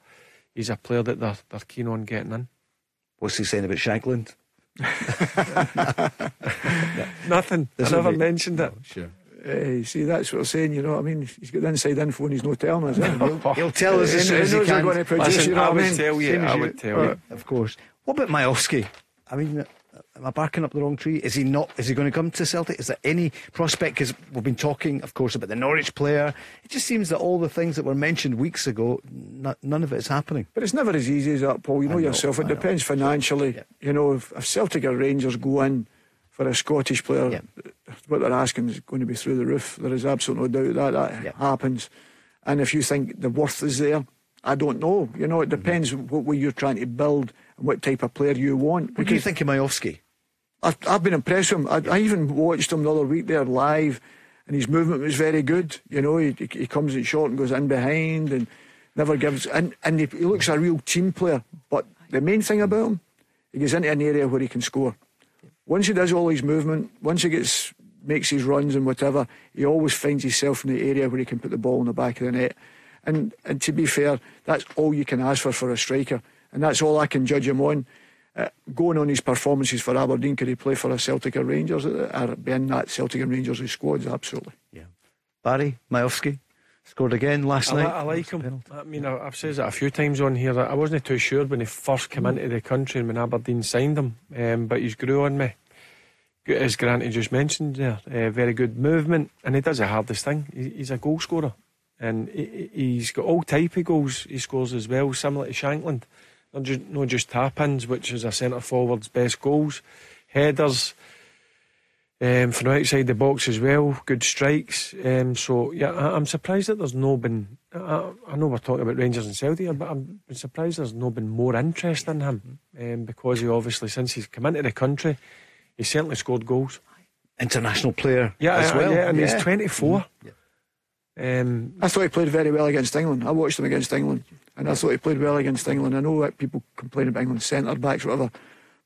he's a player that they're they're keen on getting in. What's he saying about Shankland? Nothing. I never mentioned it. sure. Uh, see, that's what I'm saying. You know what I mean? He's got the inside info and he's no telling us. he'll, he'll tell us as soon as he can. Going to produce, Listen, you know I would I mean? tell you. I would tell you. Of course. What about Miovski? I mean, Am I barking up the wrong tree? Is he not? Is he going to come to Celtic? Is there any prospect? Because we've been talking, of course, about the Norwich player. It just seems that all the things that were mentioned weeks ago, none of it is happening. But it's never as easy as that, Paul. You know, know yourself. It I depends know. financially. Yeah. You know, if, if, Celtic or Rangers go in for a Scottish player, yeah. what they're asking is going to be through the roof. There is absolutely no doubt that that yeah. happens. And if you think the worth is there, I don't know. You know, it mm-hmm. depends mm-hmm. what way you're trying to build and what type of player you want. What do you think of Miovski? I've, I've been impressed with him. I, I, even watched him the other week there live, and his movement was very good. You know, he, he comes in short and goes in behind and never gives. And, and he, he looks a real team player. But the main thing about him, he gets into an area where he can score. Once he does all his movement, once he gets makes his runs and whatever, he always finds himself in the area where he can put the ball in the back of the net. And and to be fair, that's all you can ask for for a striker, and that's all I can judge him on uh, going on his performances for Aberdeen, could he play for a Celtic or Rangers or be in that Celtic and Rangers squads? Absolutely. Yeah. Barry Miovski scored again last I night. I like him. I mean, I've said it a few times on here. I wasn't too sure when he first came into the country and when Aberdeen signed him, um, but he's grew on me. As Granty just mentioned there, uh, very good movement, and he does the hardest thing. He's a goal scorer, and he's got all type of goals he scores as well, similar to Shankland not just, not just tap ins, which is a centre forward's best goals, headers um, from outside the box as well, good strikes. Um, so, yeah, I, am surprised that there's no been. I, I, know we're talking about Rangers and Celtic, but I'm surprised there's no been more interest in him um, because he obviously, since he's come into the country, he's certainly scored goals. International player yeah, as well. Yeah, and yeah. he's 24. Mm-hmm. Yeah. Um, I thought he played very well against England. I watched him against England, and I thought he played well against England. I know that people complain about England's centre backs, whatever,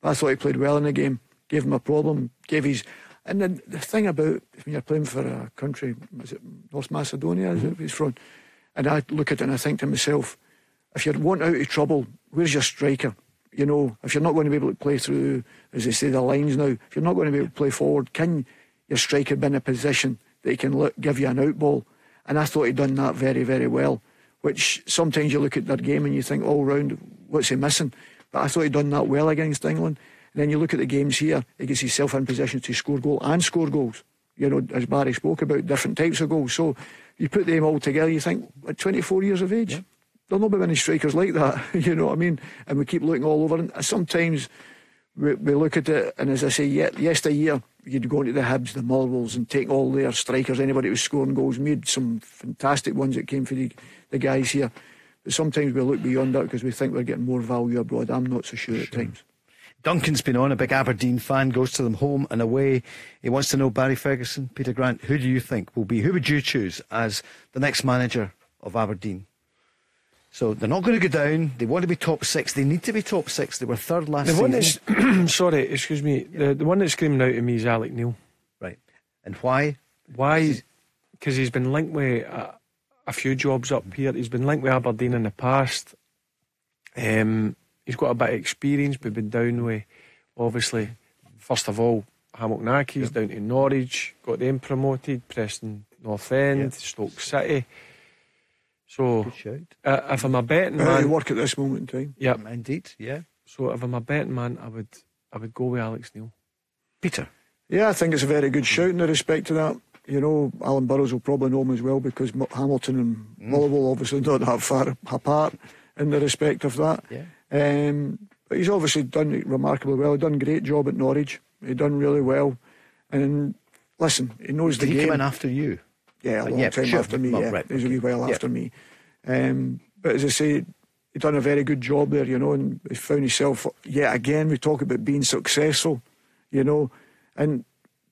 but I thought he played well in the game. Gave him a problem. Gave his. And then the thing about when you're playing for a country, is it North Macedonia? Is it he's from? And I look at it and I think to myself, if you want out of trouble, where's your striker? You know, if you're not going to be able to play through, as they say, the lines now, if you're not going to be able to play forward, can your striker be in a position that he can look, give you an out ball? And I thought he'd done that very, very well. Which sometimes you look at their game and you think, all round, what's he missing? But I thought he'd done that well against England. And then you look at the games here, he gets himself in position to score goal and score goals. You know, as Barry spoke about, different types of goals. So you put them all together, you think, at 24 years of age, yeah. there'll not be many strikers like that. you know what I mean? And we keep looking all over. And sometimes we, we look at it, and as I say, yesteryear, you'd go into the Hibs, the Motherwells, and take all their strikers, anybody who was scoring goals, made some fantastic ones that came for the, the guys here. But sometimes we look beyond that because we think we're getting more value abroad. I'm not so sure, sure. at times. Duncan's been on, a big Aberdeen fan, goes to them home and away. He wants to know Barry Ferguson, Peter Grant, who do you think will be, who would you choose as the next manager of Aberdeen? So they're not going to go down. They want to be top six. They need to be top six. They were third last the one season. sorry, excuse me. The, the one that's screaming out at me is Alex Neil. Right. And why? Why? Because he's been linked with a, a, few jobs up here. He's been linked with Aberdeen in the past. Um, he's got a bit of experience. We've been down with, obviously, first of all, Hamilton Accies, yep. down to Norwich, got them promoted, Preston North End, yep. Stoke City. So, uh, if I'm a betting uh, man, work at this moment in time. Yeah, indeed. Yeah. So, if I'm a betting man, I would, I would go with Alex Neil. Peter. Yeah, I think it's a very good shout in the respect to that. You know, Alan Burrows will probably know him as well because Hamilton and mm. Motherwell obviously not that far apart in the respect of that. Yeah. Um, but he's obviously done remarkably well. He done a great job at Norwich. He done really well. And listen, he knows Did the he game. come in after you? Yeah, a long time sure. after me. yeah, right, he's okay. well yeah. after me. Um, but as I say, he done a very good job there, you know, and he found himself yet again. We talk about being successful, you know, and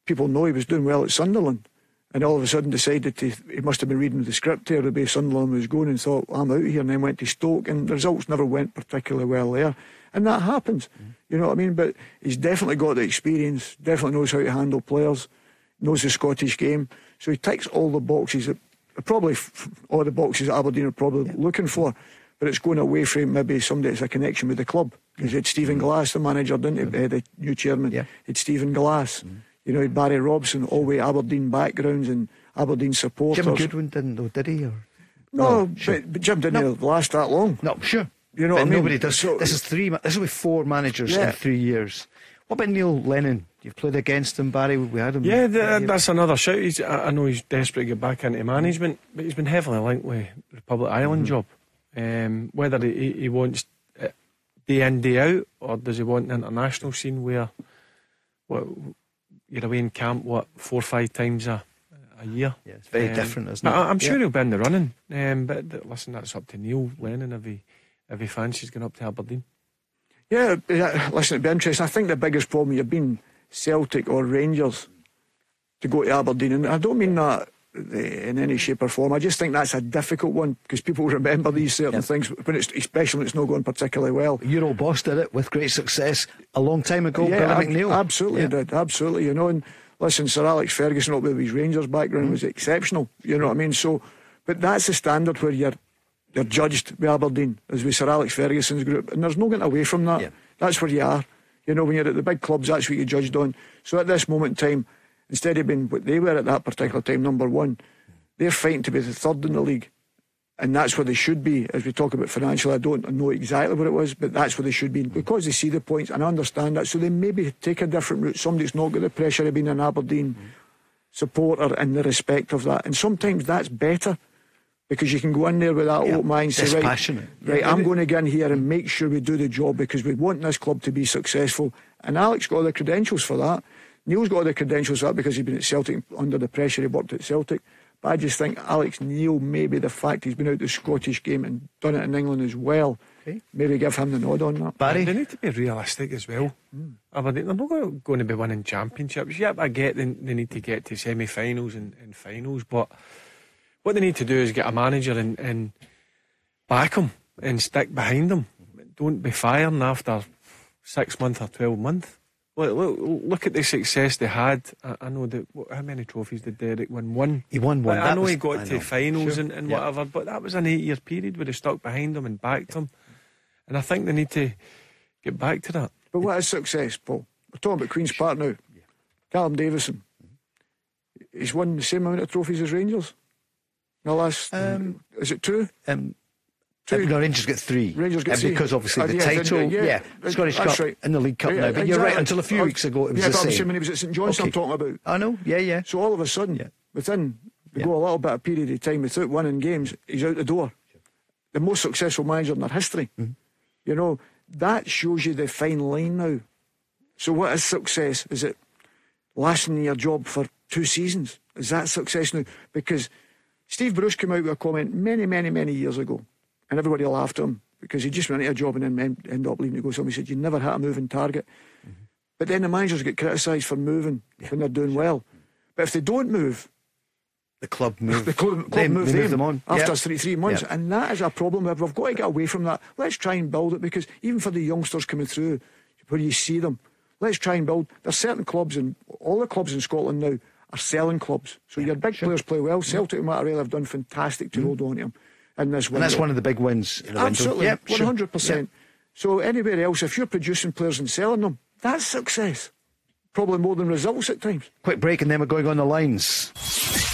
people know he was doing well at Sunderland, and all of a sudden decided to, he must have been reading the script here the way Sunderland was going and thought I'm out here, and then went to Stoke, and the results never went particularly well there, and that happens, mm. you know what I mean. But he's definitely got the experience, definitely knows how to handle players, knows the Scottish game. So he ticks all the boxes that probably all the boxes that Aberdeen are probably yeah. looking for. But it's going away from maybe somebody that's a connection with the club. Because it's Stephen mm. Glass, the manager, didn't he? Uh, the new chairman. Yeah. It's Stephen Glass. Mm. You know, Barry Robson, all with Aberdeen backgrounds and Aberdeen supporters. Jim Goodwin didn't though, did he? Or? No, oh, sure. but, but, Jim didn't no. last that long. No, sure. You know but I mean? Nobody does. So, this is three. This will be four managers yeah. in three years. What about Neil Lennon? You've played against him, Barry. We had him. Yeah, the, that's another shout. He's, I know he's desperate to get back into management, but he's been heavily linked with the Republic Ireland mm-hmm. job. Um, whether he, he wants day in day out, or does he want an international scene where what, you're away in camp what four or five times a a year? Yeah, it's very um, different, isn't it? I, am sure yeah. he'll be in the running. Um, but listen, that's up to Neil Lennon if he if he fancies going up to Aberdeen. Yeah, listen, it'd be interesting. I think the biggest problem you've been Celtic or Rangers to go to Aberdeen, and I don't mean that in any shape or form. I just think that's a difficult one because people remember these certain yeah. things when it's especially when it's not going particularly well. Euro boss did it with great success a long time ago. Yeah, Billy McNeill absolutely yeah. did, absolutely. You know, and listen, Sir Alex Ferguson, up with his Rangers background, mm. was exceptional. You know what I mean? So, but that's the standard where you're you're judged with Aberdeen as with Sir Alex Ferguson's group, and there's no getting away from that. Yeah. That's where you are. You know, when you're at the big clubs, that's what you're judged on. So at this moment in time, instead of being what they were at that particular time, number one, they're fighting to be the third in the league. And that's where they should be. As we talk about financial, I don't know exactly what it was, but that's where they should be. Because they see the points and I understand that. So they maybe take a different route. Somebody's not got the pressure of being an Aberdeen supporter in the respect of that. And sometimes that's better because you can go in there with that yeah, open mind say, right, passionate. right, I'm going to get in here and make sure we do the job because we want this club to be successful. And Alex got the credentials for that. Neil's got the credentials for that because he's been at Celtic under the pressure he worked at Celtic. But I just think Alex Neil, maybe the fact he's been out the Scottish game and done it in England as well, okay. maybe give him the nod on that. Barry? They need to be realistic as well. Mm. I mean, they're not going to be winning championships. Yep, I get they, they need to get to semi finals and, and finals, but what they need to do is get a manager and, and back him and stick behind him. Don't be firing after six months or 12 months. Look, look, look at the success they had. I, I know that. How many trophies did Derek win? One. He won one. I know was, he got to finals sure. and, and yeah. whatever, but that was an eight-year period where they stuck behind him and backed him. And I think they need to get back to that. But what is success, Paul? We're talking about Queen's Park now. Callum Davidson. He's won the same amount of trophies as Rangers. No last. Um, is it two? Um, Two. no, Rangers get three. Rangers get Uh, three. because obviously Uh, the yeah, title, yeah, yeah, yeah, Scottish Cup right. and the League Cup Yeah, now. But you're right. Until a few Uh, weeks ago, it was yeah, the same. saying when he was at St John's, I'm talking about. I know. Yeah, yeah. So all of a sudden, Yeah. within we Yeah. go a little bit of period of time without winning games, he's out the door. The most successful manager in their history. Mm-hmm. You know, that shows you the fine line now. So what is success? Is it lasting in your job for two seasons? Is that success now? Because Steve Bruce came out with a comment many, many, many years ago, and everybody laughed at him because he just went into a job and then end- ended up leaving to go. somewhere. He said, You never had a moving target. Mm-hmm. But then the managers get criticised for moving when they're doing well. But if they don't move, The club moved. the club, club they, move they them, moved them on after Yeah. three, three months. Yeah. And that is a problem. We've got to get away from that. Let's try and build it because even for the youngsters coming through, where you see them, let's try and build. There's certain clubs, and all the clubs in Scotland now are selling clubs. So your big players play well. Celtic and Motherwell have done fantastic to hold on to them in this Mm-hmm. And that's one of the big wins in the Absolutely, window. Yep, one sure. hundred percent. So anywhere else, if you're producing players and selling them, that's success. Probably more than results at times. Quick break and then we're going on the lines.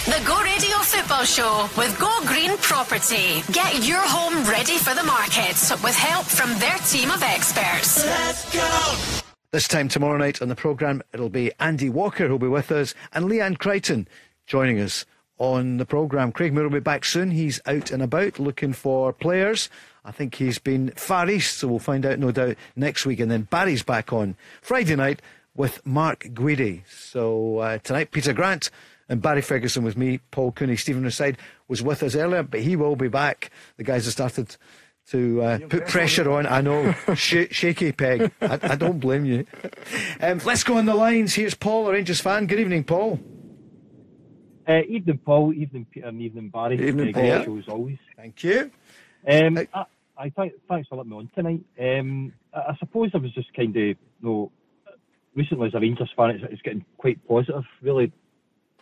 The Go Radio Football Show with Go Green Property. Get your home ready for the market with help from their team of experts. This time tomorrow night on the programme, it'll be Andy Walker who'll be with us and Leanne Crichton joining us on the programme. Craig Moore will be back soon. He's out and about looking for players. I think he's been far east, so we'll find out no doubt next week. And then Barry's back on Friday night with Mark Guidi. So uh, tonight, Peter Grant and Barry Ferguson with me, Paul Cooney. Stephen Reside was with us earlier, but he will be back. The guys have started to uh, put pressure on. I know, Sh- shaky peg. I, I don't blame you. Um, let's go on the lines. Here's Paul, a Rangers fan. Good evening, Paul. Uh, evening, Paul. Evening, Peter. And evening, Barry. Evening, uh, Paul. show as always. Thank you. Um, Hey. I, I thank, thanks for letting me on tonight. Um, I, I suppose I was just kind of, you know, recently as a Rangers fan, it's, it's getting quite positive. Really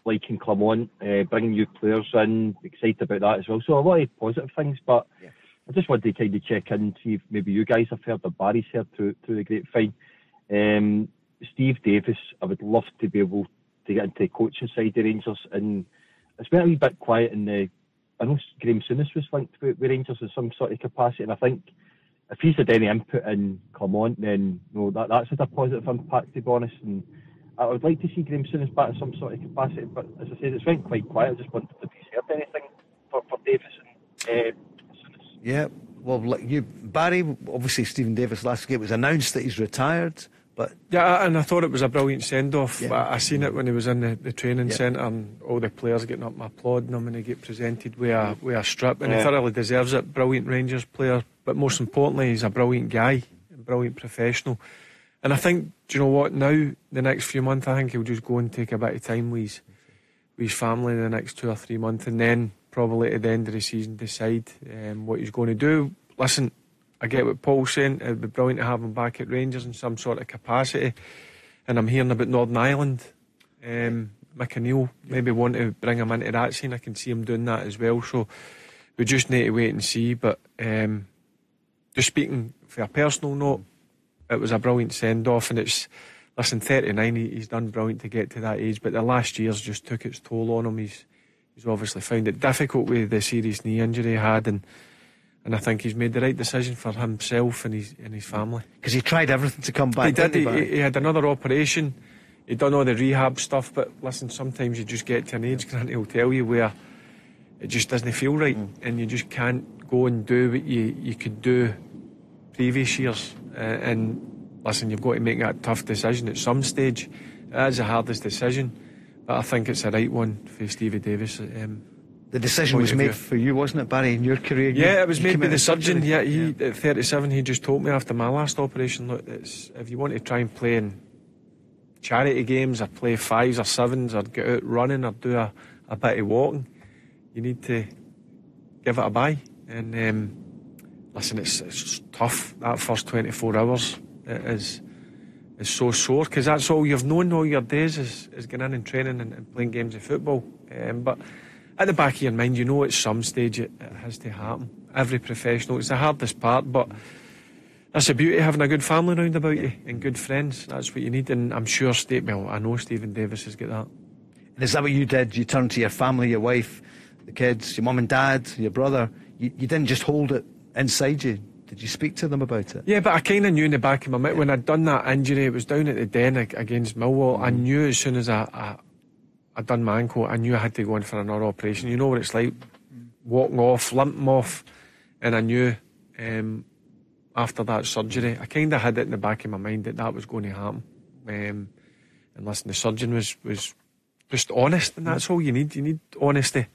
liking Clement, uh, bringing new players in, excited about that as well. So a lot of positive things, but I just wanted to kind of check in, and see if maybe you guys have heard or Barry's heard through, through the grapevine. Um, Steve Davis, I would love to be able to get into the coaching side of the Rangers, and it's been a wee bit quiet in the. I know Graham Souness was linked with, with Rangers in some sort of capacity, and I think if he's had any input in Clement, then you know, that that's had a positive impact, to be honest. And I would like to see Graham Souness back in some sort of capacity, but as I said, it's went quite quiet. I just wanted to be heard anything for, for Davis and uh. Yeah. Well, like you, Barry. Obviously, Stephen Davis last week it was announced that he's retired, but Yeah, and I thought it was a brilliant send off. Yeah. I, I seen it when he was in the, the training Yeah. centre and all the players getting up and applauding him and he get presented with a, with a strip and he thoroughly deserves it. Brilliant Rangers player, but most importantly, he's a brilliant guy, a brilliant professional. And I think, do you know what, now, the next few months, I think he'll just go and take a bit of time with his, with his family in the next two or three months and then probably at the end of the season decide um, what he's going to do. Listen, I get what Paul's saying. It'd be brilliant to have him back at Rangers in some sort of capacity. And I'm hearing about Northern Ireland. Um, Mick O'Neill maybe want to bring him into that scene. I can see him doing that as well. So we just need to wait and see. But um, just speaking for a personal note, it was a brilliant send off. And it's, listen, 39, he, he's done brilliant to get to that age. But the last years just took its toll on him. He's, he's obviously found it difficult with the serious knee injury he had. And and I think he's made the right decision for himself and his and his family. because he tried everything to come back. he did. He, Barry? he had another operation. He'd done all the rehab stuff. But listen, sometimes you just get to an age, Grant will tell you, where it just doesn't feel right, and you just can't go and do what you you could do previous years. Uh, and listen, you've got to make that tough decision at some stage. Is the hardest decision, I think it's a right one for Stevie Davis. Um, the decision was made for you, wasn't it, Barry? In your career, You- Yeah, it was made by the surgeon. Yeah, he at 37, he just told me after my last operation, look, it's, if you want to try and play in charity games or play fives or sevens or get out running or do a, a bit of walking, you need to give it a buy. And um, listen, it's, it's tough. That first 24 hours it is is so sore because that's all you've known all your days is, is going in and training and, and playing games of football. Um, but at the back of your mind, you know at some stage it, it has to happen. Every professional, it's the hardest part, but that's the beauty of having a good family round about you and good friends. That's what you need, and I'm sure Steve. Well, I know Stephen Davis has got that. And is that what you did? You turned to your family, your wife, the kids, your mum and dad, your brother. You, you didn't just hold it inside you. Did you speak to them about it? Yeah, but I kind of knew in the back of my mind when I'd done that injury, it was down at the den against Millwall. I knew as soon as I, I I'd done my ankle, I knew I had to go in for another operation. You know what it's like, walking off, limping off, and I knew um, after that surgery, I kind of had it in the back of my mind that that was going to happen. Um, and listen, the surgeon was was just honest, and that's all you need. You need honesty.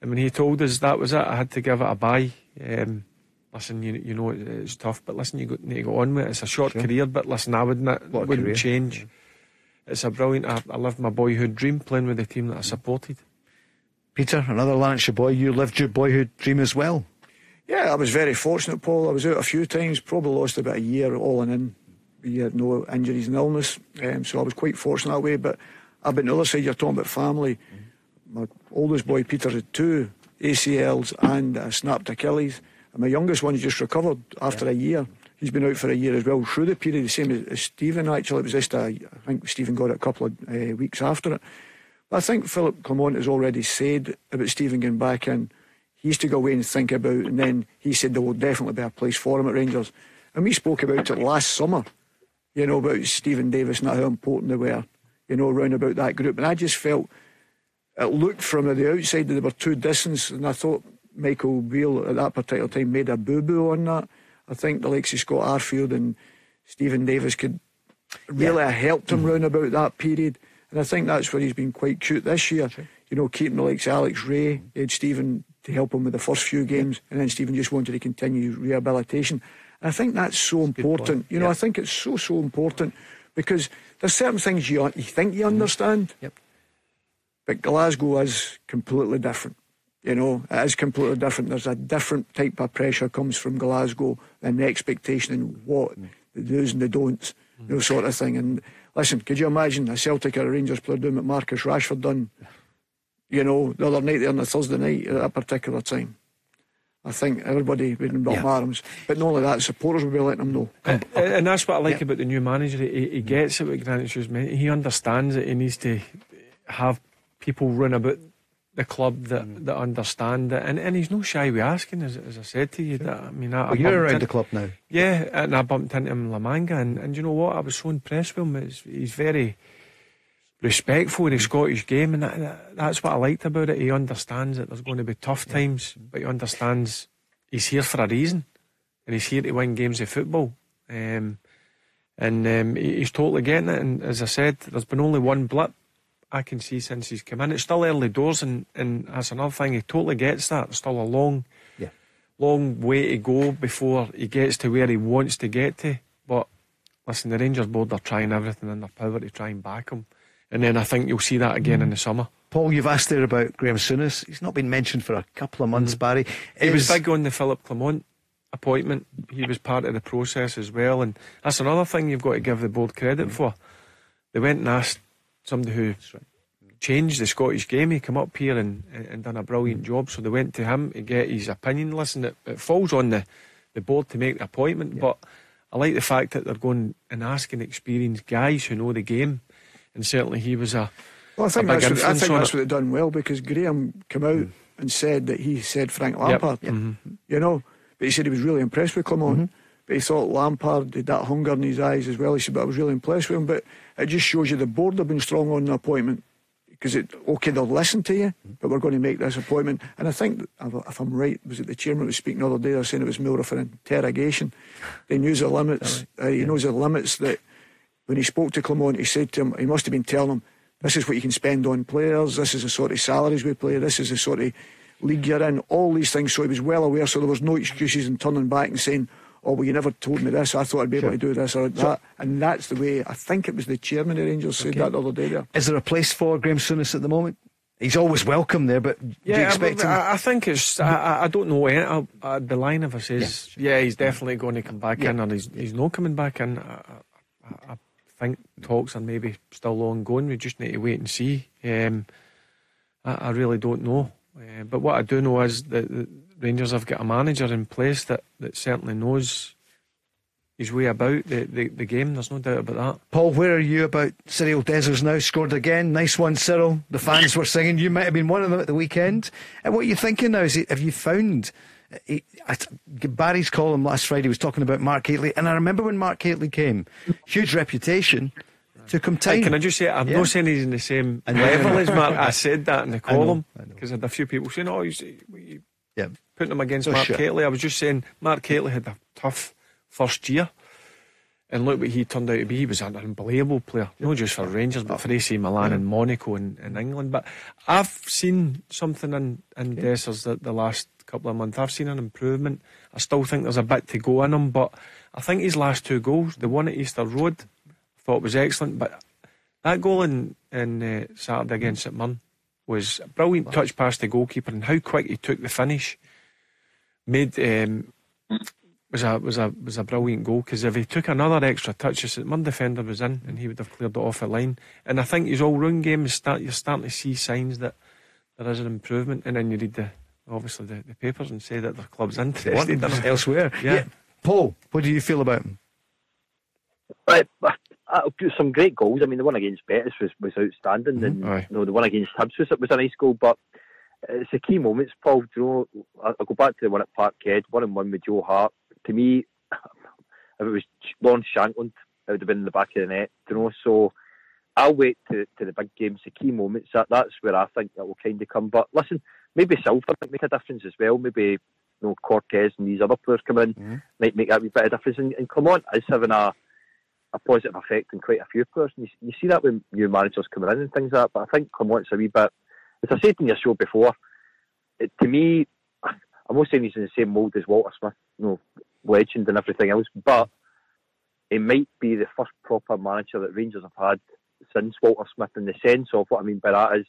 And when he told us that was it, I had to give it a buy. Um, listen, you, you know it's tough, but listen, you got, need to go on with it. It's a short Sure. career, but listen, I wouldn't, What a wouldn't career. change. It's a brilliant. I, I lived my boyhood dream playing with the team that I supported. Peter, another Lanarkshire boy, you lived your boyhood dream as well. Yeah, I was very fortunate, Paul. I was out a few times, probably lost about a year all in in. A year, no injuries and illness. Um, so I was quite fortunate that way. But I've been the other side, you're talking about family. My oldest boy, Peter, had two ACLs and a snapped Achilles. And my youngest one just recovered after a year. He's been out for a year as well through the period, the same as, as Stephen actually. It was just a, I think Stephen got it a couple of uh, weeks after it. But I think Philippe Clement has already said about Stephen getting back in. He used to go away and think about, and then he said there will definitely be a place for him at Rangers. And we spoke about it last summer, you know, about Stephen Davis and how important they were, you know, round about that group. And I just felt it looked from the outside that they were too distant, and I thought Michael Beale at that particular time made a boo boo on that. I think the likes of Scott Arfield and Stephen Davis could really have helped him round about that period. And I think that's where he's been quite cute this year. You know, keeping the likes of Alex Rae, Ed Stephen to help him with the first few games, and then Stephen just wanted to continue rehabilitation. And I think that's so important. You know, I think it's so, so important because there's certain things you, you think you understand, Yep. but Glasgow is completely different. You know, it is completely different. There's a different type of pressure comes from Glasgow and the expectation and what mm. the do's and the don'ts, mm. you know, sort of thing. And listen, could you imagine a Celtic or a Rangers player doing what Marcus Rashford done, you know, the other night there on a Thursday night at that particular time? I think everybody would be up Yeah. arms. But not only that, supporters would be letting them know. And, and that's what I like about the new manager. He, he gets it what Shoes meant. He understands it. He needs to have people run about the club that, that understand it. And, and he's no shy with asking, as, as I said to you. That, I mean, I, I you're around in- the club now. Yeah, and I bumped into him in La Manga, and, and you know what? I was so impressed with him. It's, he's very respectful of the Scottish game, and that, that- that's what I liked about it. He understands that there's going to be tough times, but he understands he's here for a reason, and he's here to win games of football. Um, and um, he's totally getting it. And as I said, there's been only one blip I can see since he's come in. It's still early doors, and, and that's another thing. He totally gets that. There's still a long Yeah. long way to go before he gets to where he wants to get to. But listen, the Rangers board are trying everything in their power to try and back him. And then I think you'll see that again in the mm. summer. Paul, you've asked there about Graham Souness. He's not been mentioned for a couple of mm. months, Barry. He was big on the Philippe Clement appointment. He was part of the process as well. And that's another thing you've got to give the board credit mm. for. They went and asked somebody who changed the Scottish game. He come up here and, and done a brilliant hmm. job. So they went to him to get his opinion. Listen, it, it falls on the, the board to make the appointment. But I like the fact that they're going and asking experienced guys who know the game. And certainly he was a. Well, I think that's what, I think that's what they've done well because Graham came out hmm. and said that he said Frank Yep. Lampard. Mm-hmm. You know, but he said he was really impressed with Clement. Mm-hmm. But he thought Lampard had that hunger in his eyes as well. He said, but I was really impressed with him. But it just shows you the board have been strong on the appointment because it okay they'll listen to you, but we're going to make this appointment. And I think if I'm right, was it the chairman was speaking the other day? They're saying it was more of an interrogation. They knew the limits. Uh, he knows the limits that when he spoke to Clement, he said to him, he must have been telling him, this is what you can spend on players, this is the sort of salaries we play, this is the sort of league you're in, all these things. So he was well aware, so there was no excuses in turning back and saying, oh, well, you never told me this, I thought I'd be able to do this or that. And that's the way, I think it was the chairman of Rangers said that the other day there. Is there a place for Graham Souness at the moment? He's always welcome there, but do you Yeah, expect but him? I, I think it's. I- I, I don't know. eh, I'll, I'd be lying if I says, yeah, he's definitely going to come back in, or he's, he's not coming back in. I, I, I think talks are maybe still ongoing. We just need to wait and see. Um, I, I really don't know. Uh, but what I do know is that the Rangers have got a manager in place that, that certainly knows his way about the, the, the game. There's no doubt about that. Paul, where are you about Cyril Dessers now? Scored again. Nice one, Cyril. The fans were singing. You might have been one of them at the weekend. And what are you thinking now? Is it, have you found He, I, Barry's column last Friday was talking about Mark Hateley, and I remember when Mark Hateley came, huge reputation. Took him time. Hey, can I just say, I'm Yeah. not saying he's in the same level as Mark. I said that in the I column I because I, had a few people saying, "Oh, he's Yeah. Putting him against Oh, Mark sure. Hateley." I was just saying, Mark Hateley had a tough first year, and look what he turned out to be. He was an unbelievable player, not just for Rangers, but for AC Milan and Monaco and, and England. But I've seen something in in Dessers the, the last couple of months. I've seen an improvement. I still think there's a bit to go in him, but I think his last two goals, the one at Easter Road, I thought was excellent, but that goal in, in uh, Saturday against St Mirren was a brilliant touch past the goalkeeper and how quick he took the finish made um, was a was a was a brilliant goal because if he took another extra touch, the St Mirren defender was in and he would have cleared it off the line. And I think his all round game is start you're starting to see signs that there is an improvement. And then you read the obviously the, the papers and say that the club's interested. in elsewhere. Yeah. Paul, what do you feel about him? Right, uh, some great goals. I mean, the one against Betis was, was outstanding, and you know, the one against Hibs was, was a nice goal. But Uh, it's the key moments, Paul. You know, I, I go back to the one at Parkhead, one and one with Joe Hart. To me, if it was Lawrence Shankland, it would have been in the back of the net. You know, so I'll wait to, to the big games, the key moments. That that's where I think that will kind of come. But listen, maybe Salford might make a difference as well. Maybe you know Cortes and these other players come in mm-hmm. might make that wee bit of difference. And, and Clement is having a a positive effect on quite a few players. And you, you see that when new managers come in and things like that. But I think Clement's a wee bit, as I said in your show before, it, to me, I'm not saying he's in the same mould as Walter Smith, you know, legend and everything else, but he might be the first proper manager that Rangers have had since Walter Smith in the sense of what I mean by that is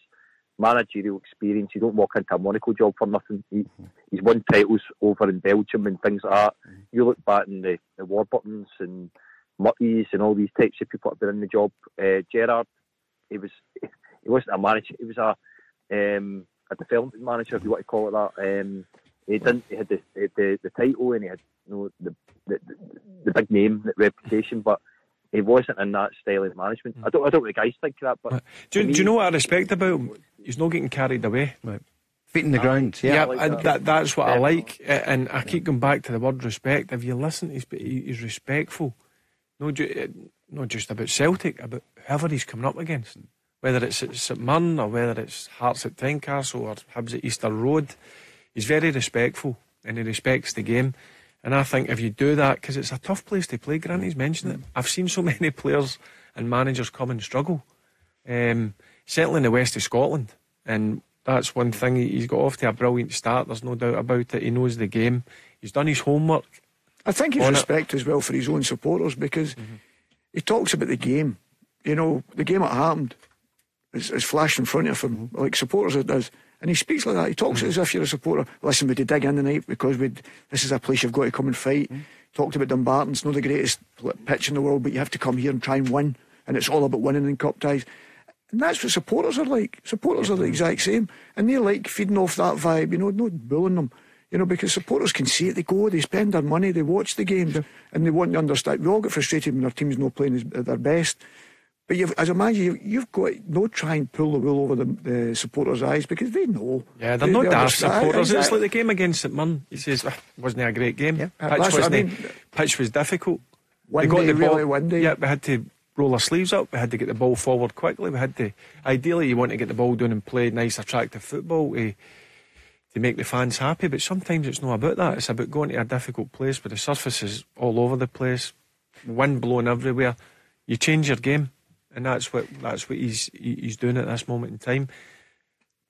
managerial experience. You don't walk into a Monaco job for nothing. He, he's won titles over in Belgium and things like that. You look back in the, the Warburtons and Murtys and all these types of people that have been in the job. Uh, Gerrard, he was he wasn't a manager. He was a um, a development manager, if you want to call it that. Um, he didn't. He had the, the the title and he had you know the the, the, the big name, the reputation, but he wasn't in that style of management. I don't. I don't know what the guys think of that, but Do, you- to do you know what I respect about him? He's not getting carried away. Feet in the ground. Yeah. Yeah, like that. that, that's what I like. And I keep going back to the word respect. If you listen, he's, he's respectful. Not, ju- not just about Celtic, about whoever he's coming up against. Whether it's at St Mirren or whether it's Hearts at Tynecastle or Hibs at Easter Road, he's very respectful and he respects the game. And I think if you do that, because it's a tough place to play, Granny's mentioned it. I've seen so many players and managers come and struggle. Um, certainly in the west of Scotland. And that's one thing. He- He's got off to a brilliant start. There's no doubt about it. He knows the game. He's done his homework. I think he's On it. respect as well for his own supporters because he talks about the game. You know, the game at happened is, is flashed in front of him, like supporters it does. And he speaks like that. He talks mm. as if you're a supporter. Listen, we did dig in the night because we this is a place you've got to come and fight. Mm. Talked about Dumbarton's not the greatest pitch in the world, but you have to come here and try and win. And it's all about winning in cup ties. And that's what supporters are like. Supporters are the exact same. And they like feeding off that vibe, you know, not bullying them. You know, because supporters can see it, they go, they spend their money, they watch the games, and they want to understand. We all get frustrated when our team's not playing at their best. But you've, as a manager, you, you've got no try and pull the wool over the, the supporters' eyes because they know. Yeah, they're They- not daft supporters. It's like the game against St Mirren. He says, "Ah, wasn't it a great game? Yeah, pitch, that's what I wasn't mean. pitch was difficult. Windy, we got the ball. really windy. Yeah, we had to roll our sleeves up. We had to get the ball forward quickly. We had to. Ideally, you want to get the ball down and play nice, attractive football to to make the fans happy. But sometimes it's not about that. It's about going to a difficult place where the surface is all over the place, wind blowing everywhere. You change your game, and that's what that's what he's he's doing at this moment in time.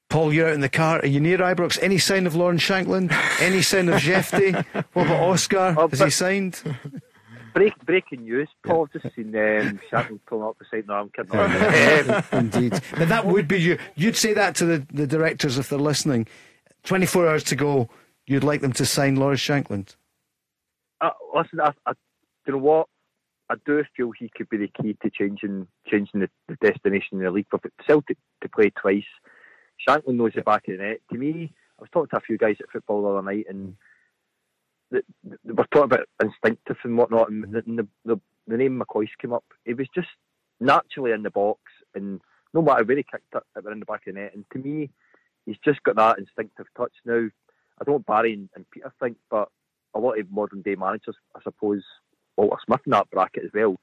Paul, you're out in the car. Are you near Ibrox? Any sign of Lawrence Shankland? Any sign of Jefté? what about Oscar? Oh, Has he signed? break, breaking news, Paul. I've Just seen um, Shannon pulling up beside. No, I'm kidding. um, Indeed. But that would be you. You'd say that to the, the directors if they're listening. 24 hours to go. You'd like them to sign Lawrence Shankland? uh, listen, I, I, you know what? I do feel he could be the key to changing changing the, the destination in the league. For Celtic to play twice, Shankland knows the back of the net. To me, I was talking to a few guys at football the other night, and they, they were talking about instinctive and whatnot. And the, the, the, the name McCoist came up. He was just naturally in the box, and no matter where he kicked it, it were in the back of the net. And to me, he's just got that instinctive touch now. I don't know Barry and, and Peter think, but a lot of modern day managers, I suppose, Walter Smith in that bracket as well.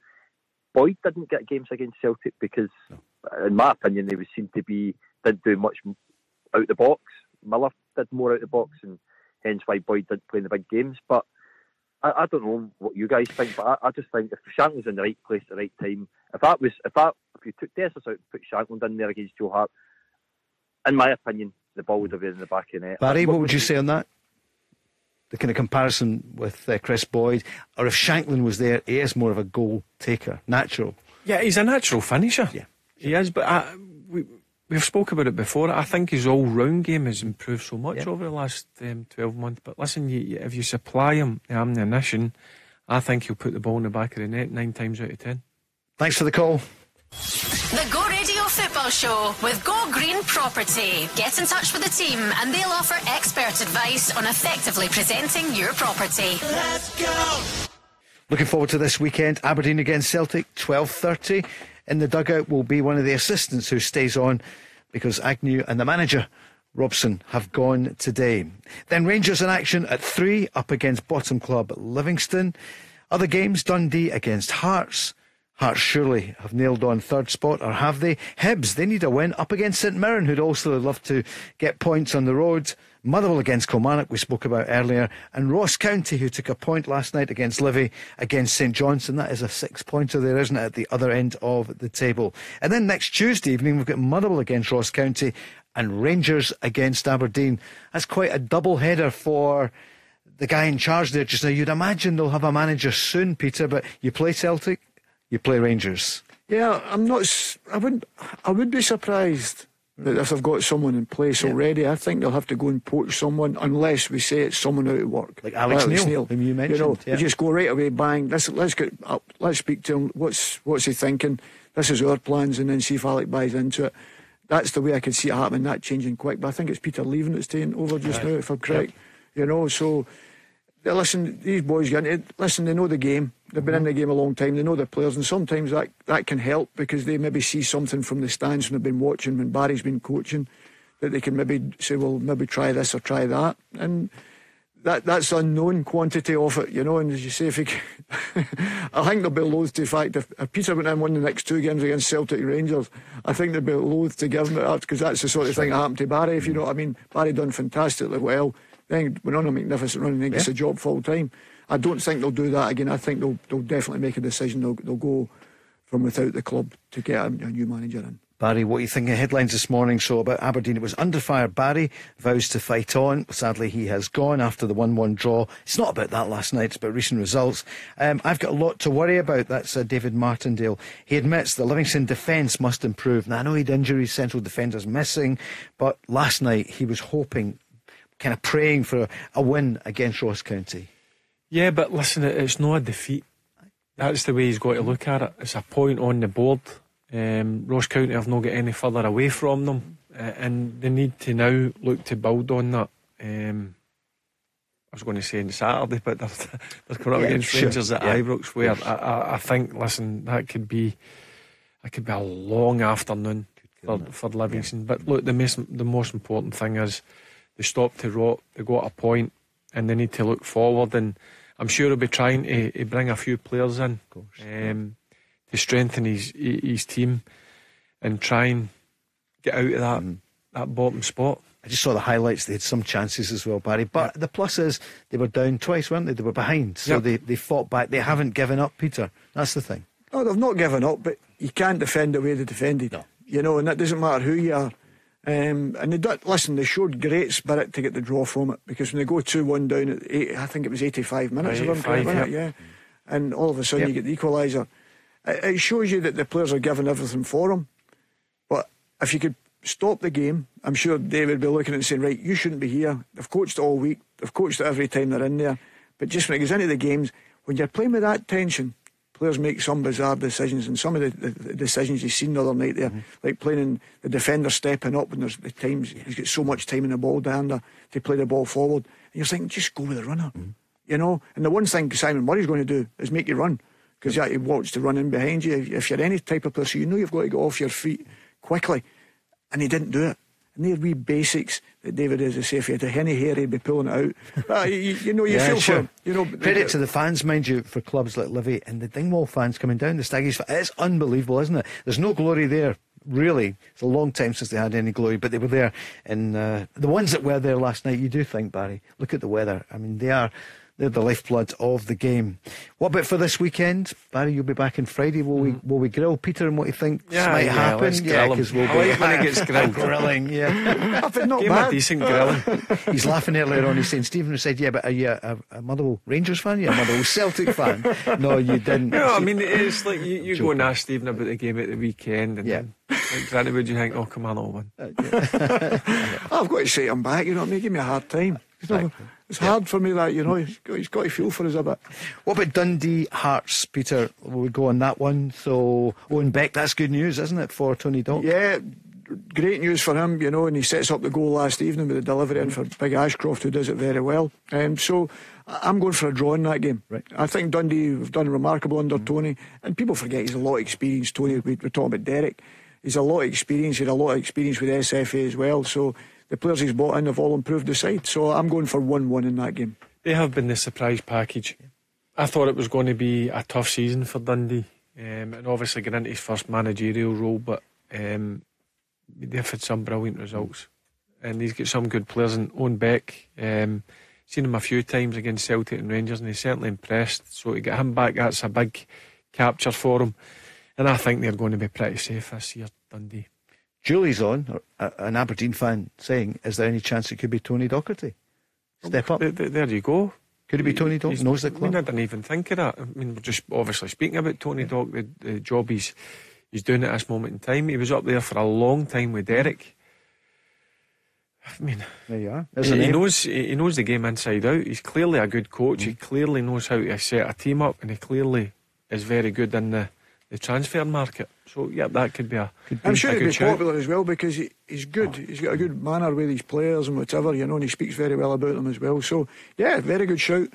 Boyd didn't get games against Celtic because, in my opinion, they seemed to be didn't do much out the box. Miller did more out the box, and hence why Boyd didn't play in the big games. But I, I don't know what you guys think, but I, I just think if Shankland's in the right place at the right time, if that was if that if you took Dessers out and put Shankland in there against Joe Hart, in my opinion, the ball would have been in the back of the net. Barry, what would you say on that? The kind of comparison with uh, Kris Boyd, or if Shankland was there, he is more of a goal taker, natural. Yeah, he's a natural finisher. Yeah. He is, but I, we, we've spoke about it before. I think his all round game has improved so much Yeah. over the last um, 12 months. But listen, you, you- if you supply him the ammunition, I think he'll put the ball in the back of the net nine times out of ten. Thanks for the call. The Go Radio Football Show with Go Green Property. Get in touch with the team and they'll offer expert advice on effectively presenting your property. Let's go! Looking forward to this weekend. Aberdeen against Celtic, 12.30. In the dugout will be one of the assistants who stays on because Agnew and the manager, Robson, have gone today. Then Rangers in action at 3 up against bottom club Livingston. Other games, Dundee against Hearts. Hearts surely have nailed on third spot, or have they? Hibs, they need a win up against St Mirren, who'd also love to get points on the road. Motherwell against Kilmarnock, we spoke about earlier, and Ross County, who took a point last night against Livy, against St Johnstone. That is a six pointer there, isn't it, at the other end of the table. And then next Tuesday evening, we've got Motherwell against Ross County and Rangers against Aberdeen. That's quite a double header for the guy in charge there just now. You'd imagine they'll have a manager soon, Peter, but you play Celtic, you play Rangers. Yeah, I'm not. I wouldn't. I would be surprised that if they've got someone in place already, I think they'll have to go and poach someone unless we say it's someone out of work, Like Alex Neil, whom you know, mentioned, yeah. we just go right away, bang. Let's let's get up. Let's speak to him. What's what's he thinking? This is our plans, and then see if Alex buys into it. That's the way I could see it happening. That changing quick. But I think it's Peter Leven that's taking over just now, if I'm correct. You know, so. Listen, these boys get it. Listen, they know the game. They've been in the game a long time. They know the players, and sometimes that, that can help because they maybe see something from the stands when they've been watching when Barry's been coaching that they can maybe say, well, maybe try this or try that, and that that's unknown quantity of it, you know. And as you say, if he, I think they'll be loath to. Fact, if, if Peter went in and won the next two games against Celtic Rangers, I think they'd be loath to give him it up because that's the sort of thing that happened to Barry. If you know what I mean, Barry done fantastically well. Then went on a magnificent run and then gets a job full time. I don't think they'll do that again. I think they'll they'll definitely make a decision. They'll they'll go from without the club to get a, a new manager in. Barry, what are you thinking? Headlines this morning. So about Aberdeen, it was under fire. Barry vows to fight on. Sadly, he has gone after the 1 1 draw. It's not about that last night, it's about recent results. Um, I've got a lot to worry about. That's uh, David Martindale. He admits the Livingston defence must improve. Now, I know he had injuries, central defenders missing, but last night he was hoping, kind of praying for a, win against Ross County. Yeah, but listen, it's not a defeat. That's the way he's got to look at it. It's a point on the board. Um, Ross County have not got any further away from them, uh, and they need to now look to build on that. Um, I was going to say on Saturday, but they're, they're coming up Yeah, against sure. Rangers at Yeah. Ibrox, where I, I, I think, listen, that could be, that could be a long afternoon for, for Livingston. But look, the most, the most important thing is they stop to rot, they got a point, and they need to look forward. And I'm sure he'll be trying to, to bring a few players in um, to strengthen his his team and try and get out of that that bottom spot. I just saw the highlights. They had some chances as well, Barry. But the plus is they were down twice, weren't they? They were behind. So Yep. they, they fought back. They haven't given up, Peter. That's the thing. No, they've not given up, but you can't defend the way they defended. No. You know, and that doesn't matter who you are. Um, and they do, listen, they showed great spirit to get the draw from it because when they go 2 1 down at eight, I think it was 85 minutes, if I'm 85, correct, wasn't it? yeah. yeah. And all of a sudden Yep. you get the equaliser. It, it shows you that the players are giving everything for them. But if you could stop the game, I'm sure they would be looking and saying, right, you shouldn't be here. They've coached all week, they've coached every time they're in there. But just when it goes into the games, when you're playing with that tension, players make some bizarre decisions. And some of the, the, decisions you've seen the other night there, mm-hmm. like playing in the defender stepping up when there's the times he's got so much time in the ball down there to play the ball forward. And you're thinking, just go with the runner. Mm-hmm. You know? And the one thing Simon Murray's going to do is make you run. Because yeah, he wants to run in behind you. If you're any type of player, so you know you've got to get off your feet quickly. And he didn't do it. And they're wee basics that David, as I say, if he had a henny hair, he'd be pulling it out. But you, you know, you Yeah, feel sure. for him. You know, Credit to the fans, mind you, for clubs like Livy and the Dingwall fans coming down. The Staggies, it's unbelievable, isn't it? There's no glory there. Really, it's a long time since they had any glory, but they were there. And uh, the ones that were there last night, you do think, Barry, look at the weather. I mean, they are they're the lifeblood of the game. What about for this weekend, Barry? You'll be back on Friday. Will we mm-hmm. will we grill Peter and what do you think Yeah, might yeah, happen? him. because we'll I be when it gets grilled. grilling. Yeah. But not Give him a bad. decent grilling. He's laughing earlier on. He's saying, Stephen said, Yeah, but are you a, a Motherwell Rangers fan? You're a Motherwell Celtic fan. No, you didn't. No, I mean it's like you, you go and ask Stephen about the game at the weekend, and Yeah. like, granted, would you think, oh come on? I've got to say I'm back. You know what I mean? Give me a hard time. Know, it's hard for me that you know he's got, he's got to feel for us a bit. What about Dundee Hearts, Peter? Will we go on that one? So, Owen Beck, that's good news, isn't it, for Tony Dock? Yeah, great news for him, you know, and he sets up the goal last evening with the delivery in for Big Ashcroft, who does it very well. Um, so I'm going for a draw in that game. Right. I think Dundee have done remarkable under Tony, and people forget he's a lot of experience. Tony, we, we're talking about Derek. He's a lot of experience. He had a lot of experience with SFA as well. So the players he's brought in have all improved the side. So I'm going for 1 1 in that game. They have been the surprise package. I thought it was going to be a tough season for Dundee, um, and obviously getting into his first managerial role, but um, they've had some brilliant results, and he's got some good players. And Owen Beck, um, seen him a few times against Celtic and Rangers, and he's certainly impressed. So to get him back, that's a big capture for him. And I think they're going to be pretty safe this year, Dundee. Julie's on, an Aberdeen fan, saying, Is there any chance it could be Tony Docherty? Step up. Th- th- There you go. Could it be Tony Dock? He's- Knows the I mean, club? I didn't even think of that. I mean, we're just obviously speaking about Tony Dock, the, the job he's he's doing at this moment in time. He was up there for a long time with Derek. I mean, There you are. There's he, he knows he he knows the game inside out. He's clearly a good coach. Mm. He clearly knows how to set a team up, and he clearly is very good in the, the transfer market. So yeah, that could be a. I'm a sure he'd good be shout. popular as well because he, he's good. He's got a good manner with his players and whatever, you know, and he speaks very well about them as well. So, yeah, very good shout.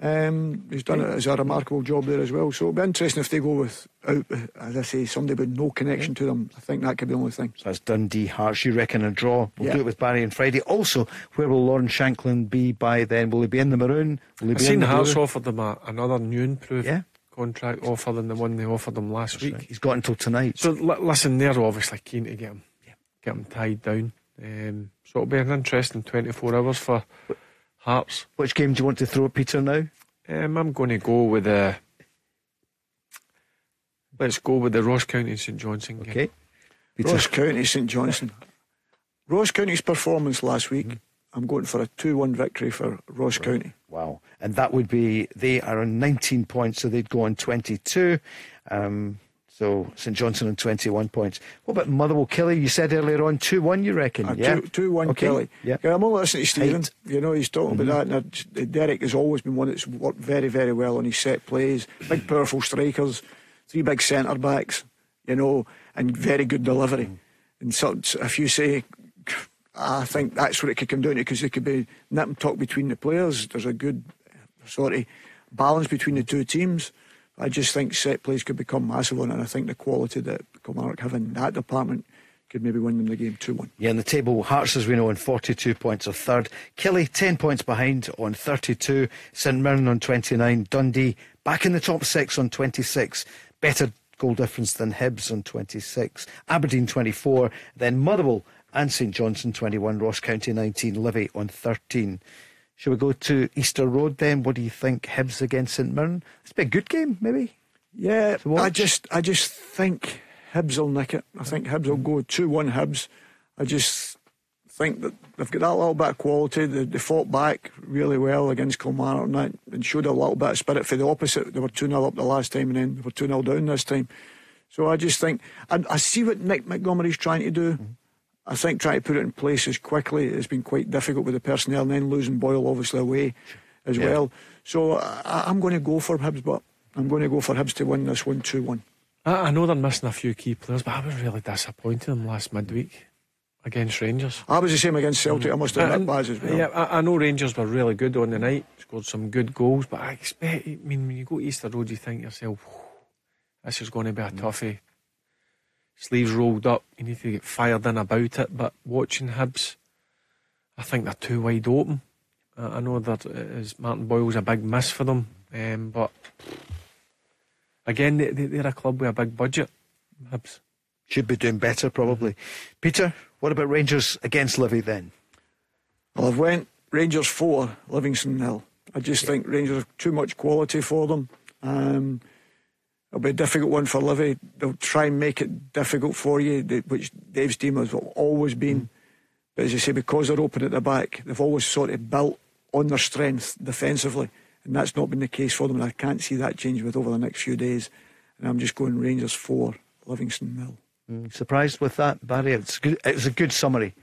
Um, he's done it as a remarkable job there as well. So it'll be interesting if they go with, out, as I say, somebody with no connection to them. I think that could be the only thing. So that's Dundee Hearts. You reckon a draw? We'll Yeah. do it with Barry on Friday. Also, where will Lawrence Shankland be by then? Will he be in the maroon? Will he I've be in seen the Hearts blue? offered them a, another new improved Yeah. Contract offer than the one they offered them last That's week. right. He's got until tonight. So li- listen, they're obviously keen to get him, get him tied down. Um, so it'll be an interesting 24 hours for Hearts. Which game do you want to throw at Peter now? Um, I'm going to go with the. Let's go with the Ross County and St Johnstone game. Okay. Peter. Ross County, St Johnstone. Ross County's performance last week, I'm going for a 2 1 victory for Ross County. Wow. And that would be, they are on 19 points, so they'd go on 22. Um, so St Johnstone on 21 points. What about Motherwell Kelly? You said earlier on 2 1, you reckon? Uh, yeah. two, two, one Okay. Kelly. Yeah. I'm only listening to Stephen. You know, he's talking about that. And Derek has always been one that's worked very, very well on his set plays. Big, powerful strikers, three big centre backs, you know, and very good delivery. And so, so if you say, I think that's what it could come down to because there could be nip and tuck between the players. There's a good sort of balance between the two teams. I just think set plays could become massive on. And I think the quality that Kilmarnock have in that department could maybe win them the game 2 1. Yeah, in the table, Hearts, as we know, on 42 points are third. Killy, 10 points behind on 32. St Mirren on 29. Dundee, back in the top six on 26. Better goal difference than Hibs on 26. Aberdeen 24. Then Motherwell and St Johnstone 21. Ross County 19. Livy on 13. Shall we go to Easter Road then? What do you think? Hibs against St Mirren? It's a good game, maybe. Yeah, I just I just think Hibs will nick it. I think Hibs will go two one Hibs. I just think that they've got that little bit of quality. They, they fought back really well against Kilmarnock and, that, and showed a little bit of spirit for the opposite. They were 2 0 up the last time and then they were 2 0 down this time. So I just think, and I see what Nick Montgomery's trying to do. Mm-hmm. I think trying to put it in place as quickly has been quite difficult with the personnel and then losing Boyle obviously away as Yeah. well. So I, I'm going to go for Hibs, but I'm going to go for Hibs to win this one 2 1. I, I know they're missing a few key players, but I was really disappointed in them last midweek against Rangers. I was the same against Celtic. I must admit, And- Baz as well. Yeah, I, I know Rangers were really good on the night, scored some good goals, but I expect, I mean, when you go to Easter Road, you think to yourself, "Whew, this is going to be a mm. toughie. Sleeves rolled up. You need to get fired in about it. But watching Hibs, I think they're too wide open. Uh, I know that is Martin Boyle's a big miss for them, um, but again, they, they're a club with a big budget. Hibs should be doing better, probably. Peter, what about Rangers against Livy then? Well, I've went Rangers four, Livingston nil. I just yeah. think Rangers have too much quality for them. Um, it'll be a difficult one for Livy. They'll try and make it difficult for you, which Dave's team has always been. Mm. But as you say, because they're open at the back, they've always sort of built on their strength defensively. And that's not been the case for them. And I can't see that change with over the next few days. And I'm just going Rangers 4, Livingston nil. Mm, surprised with that, Barry? It's good, it was a good summary.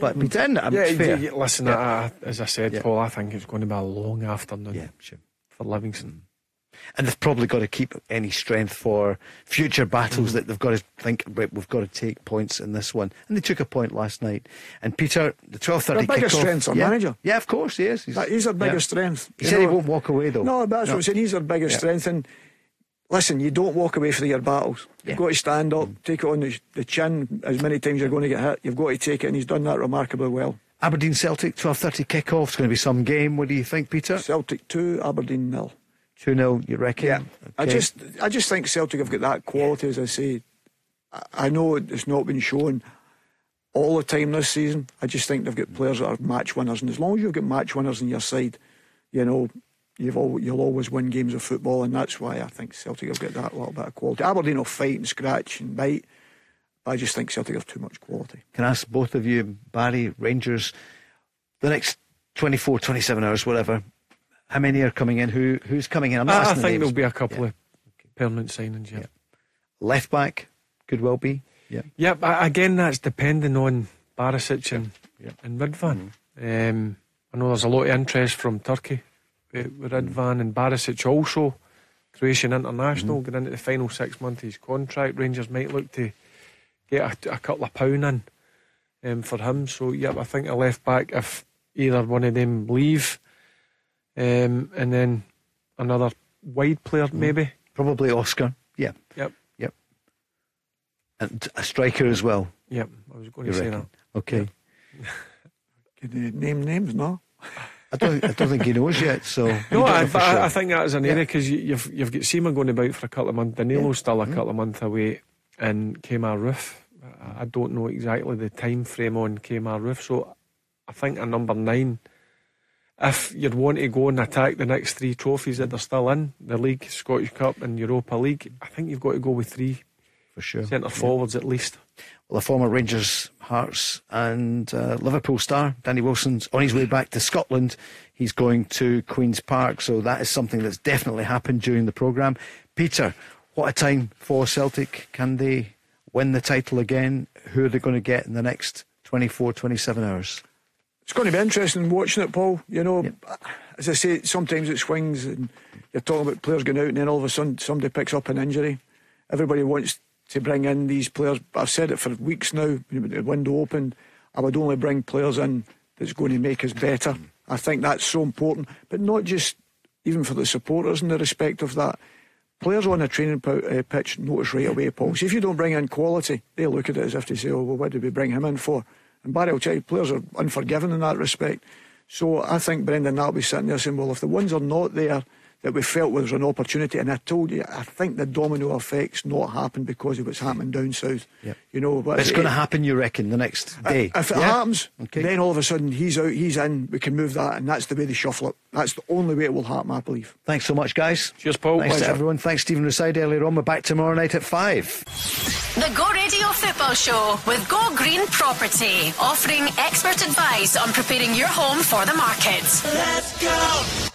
but pretend I'm yeah, fair. Yeah, listen, yeah. I, as I said, yeah. Paul, I think it's going to be a long afternoon yeah, sure. for Livingston. And they've probably got to keep any strength for future battles mm. that they've got to think we've got to take points in this one. And they took a point last night. And Peter, the twelve thirty. The biggest strength, our yeah. manager. Yeah, of course he is. He's, he's our biggest yeah. strength. He you said know, he won't walk away though. No, that's no. what I'm saying. He's our biggest yeah. strength. And listen, you don't walk away from your battles. You've got to stand up, mm. take it on the, the chin as many times you're going to get hit. You've got to take it, and he's done that remarkably well. Aberdeen Celtic, 12.30 kick-off. It's going to be some game. What do you think, Peter? Celtic 2, Aberdeen nil. 2 0, you reckon? Yeah. Okay. I just I just think Celtic have got that quality, as I say. I know it's not been shown all the time this season. I just think they've got players that are match winners. And as long as you've got match winners on your side, you know, you've all, you'll always win games of football. And that's why I think Celtic have got that little bit of quality. Aberdeen will fight and scratch and bite. I just think Celtic have too much quality. Can I ask both of you, Barry, Rangers, the next 24, 27 hours, whatever, how many are coming in? Who Who's coming in? I'm not I, I think there'll be a couple yeah. of permanent signings, yeah. yeah. Left back could well be. Yeah. Yeah, again, that's depending on Barisic and, yeah. and Ridvan. Mm. Um, I know there's a lot of interest from Turkey with, with Ridvan and Barisic also. Croatian international mm-hmm. getting into the final six months of his contract. Rangers might look to get a, a couple of pound in um, for him. So, yeah, I think a left back, if either one of them leave, um, and then another wide player, mm. maybe. Probably Oscar. Yeah. Yep. Yep. And a striker as well. Yep. I was going you to reckon? say that. Okay. Yep. Can you name names? No. I don't. I don't think he knows yet. So no, I, sure. I, think that is an area because you, you've you've got Sima going about for a couple of months. Danilo's yeah. still a mm. couple of months away, and Kemar Roofe. I don't know exactly the time frame on Kemar Roofe, so I think a number nine if you'd want to go and attack the next three trophies that they're still in the league, Scottish Cup, and Europa League, I think you've got to go with three for sure centre forwards at least. Well, a former Rangers, Hearts, and uh, Liverpool star Danny Wilson's on his way back to Scotland. He's going to Queens Park, so that is something that's definitely happened during the programme. Peter, what a time for Celtic! Can they win the title again? Who are they going to get in the next 24, 27 hours? It's going to be interesting watching it, Paul. You know, yep. as I say, sometimes it swings and you're talking about players going out and then all of a sudden somebody picks up an injury. Everybody wants to bring in these players. I've said it for weeks now. When the window opened, I would only bring players in that's going to make us better. I think that's so important, but not just even for the supporters in the respect of that. Players on a training uh, pitch notice right away, Paul. See, if you don't bring in quality, they look at it as if to say, oh, well, what did we bring him in for? And Barry will tell you, players are unforgiving in that respect. So I think Brendan will be sitting there saying, well, if the ones are not there that we felt was an opportunity, and I told you, I think the domino effect's not happened because of what's happening down south. Yep. You know, but it's going to happen, you reckon, the next day? If it yeah? happens, okay. then all of a sudden he's out, he's in, we can move that, and that's the way they shuffle it. That's the only way it will happen, I believe. Thanks so much, guys. Cheers, Paul. Thanks Pleasure. to everyone. Thanks, Stephen Reside, earlier on. We're back tomorrow night at 5. The Go Radio Football Show with Go Green Property, offering expert advice on preparing your home for the market. Let's go!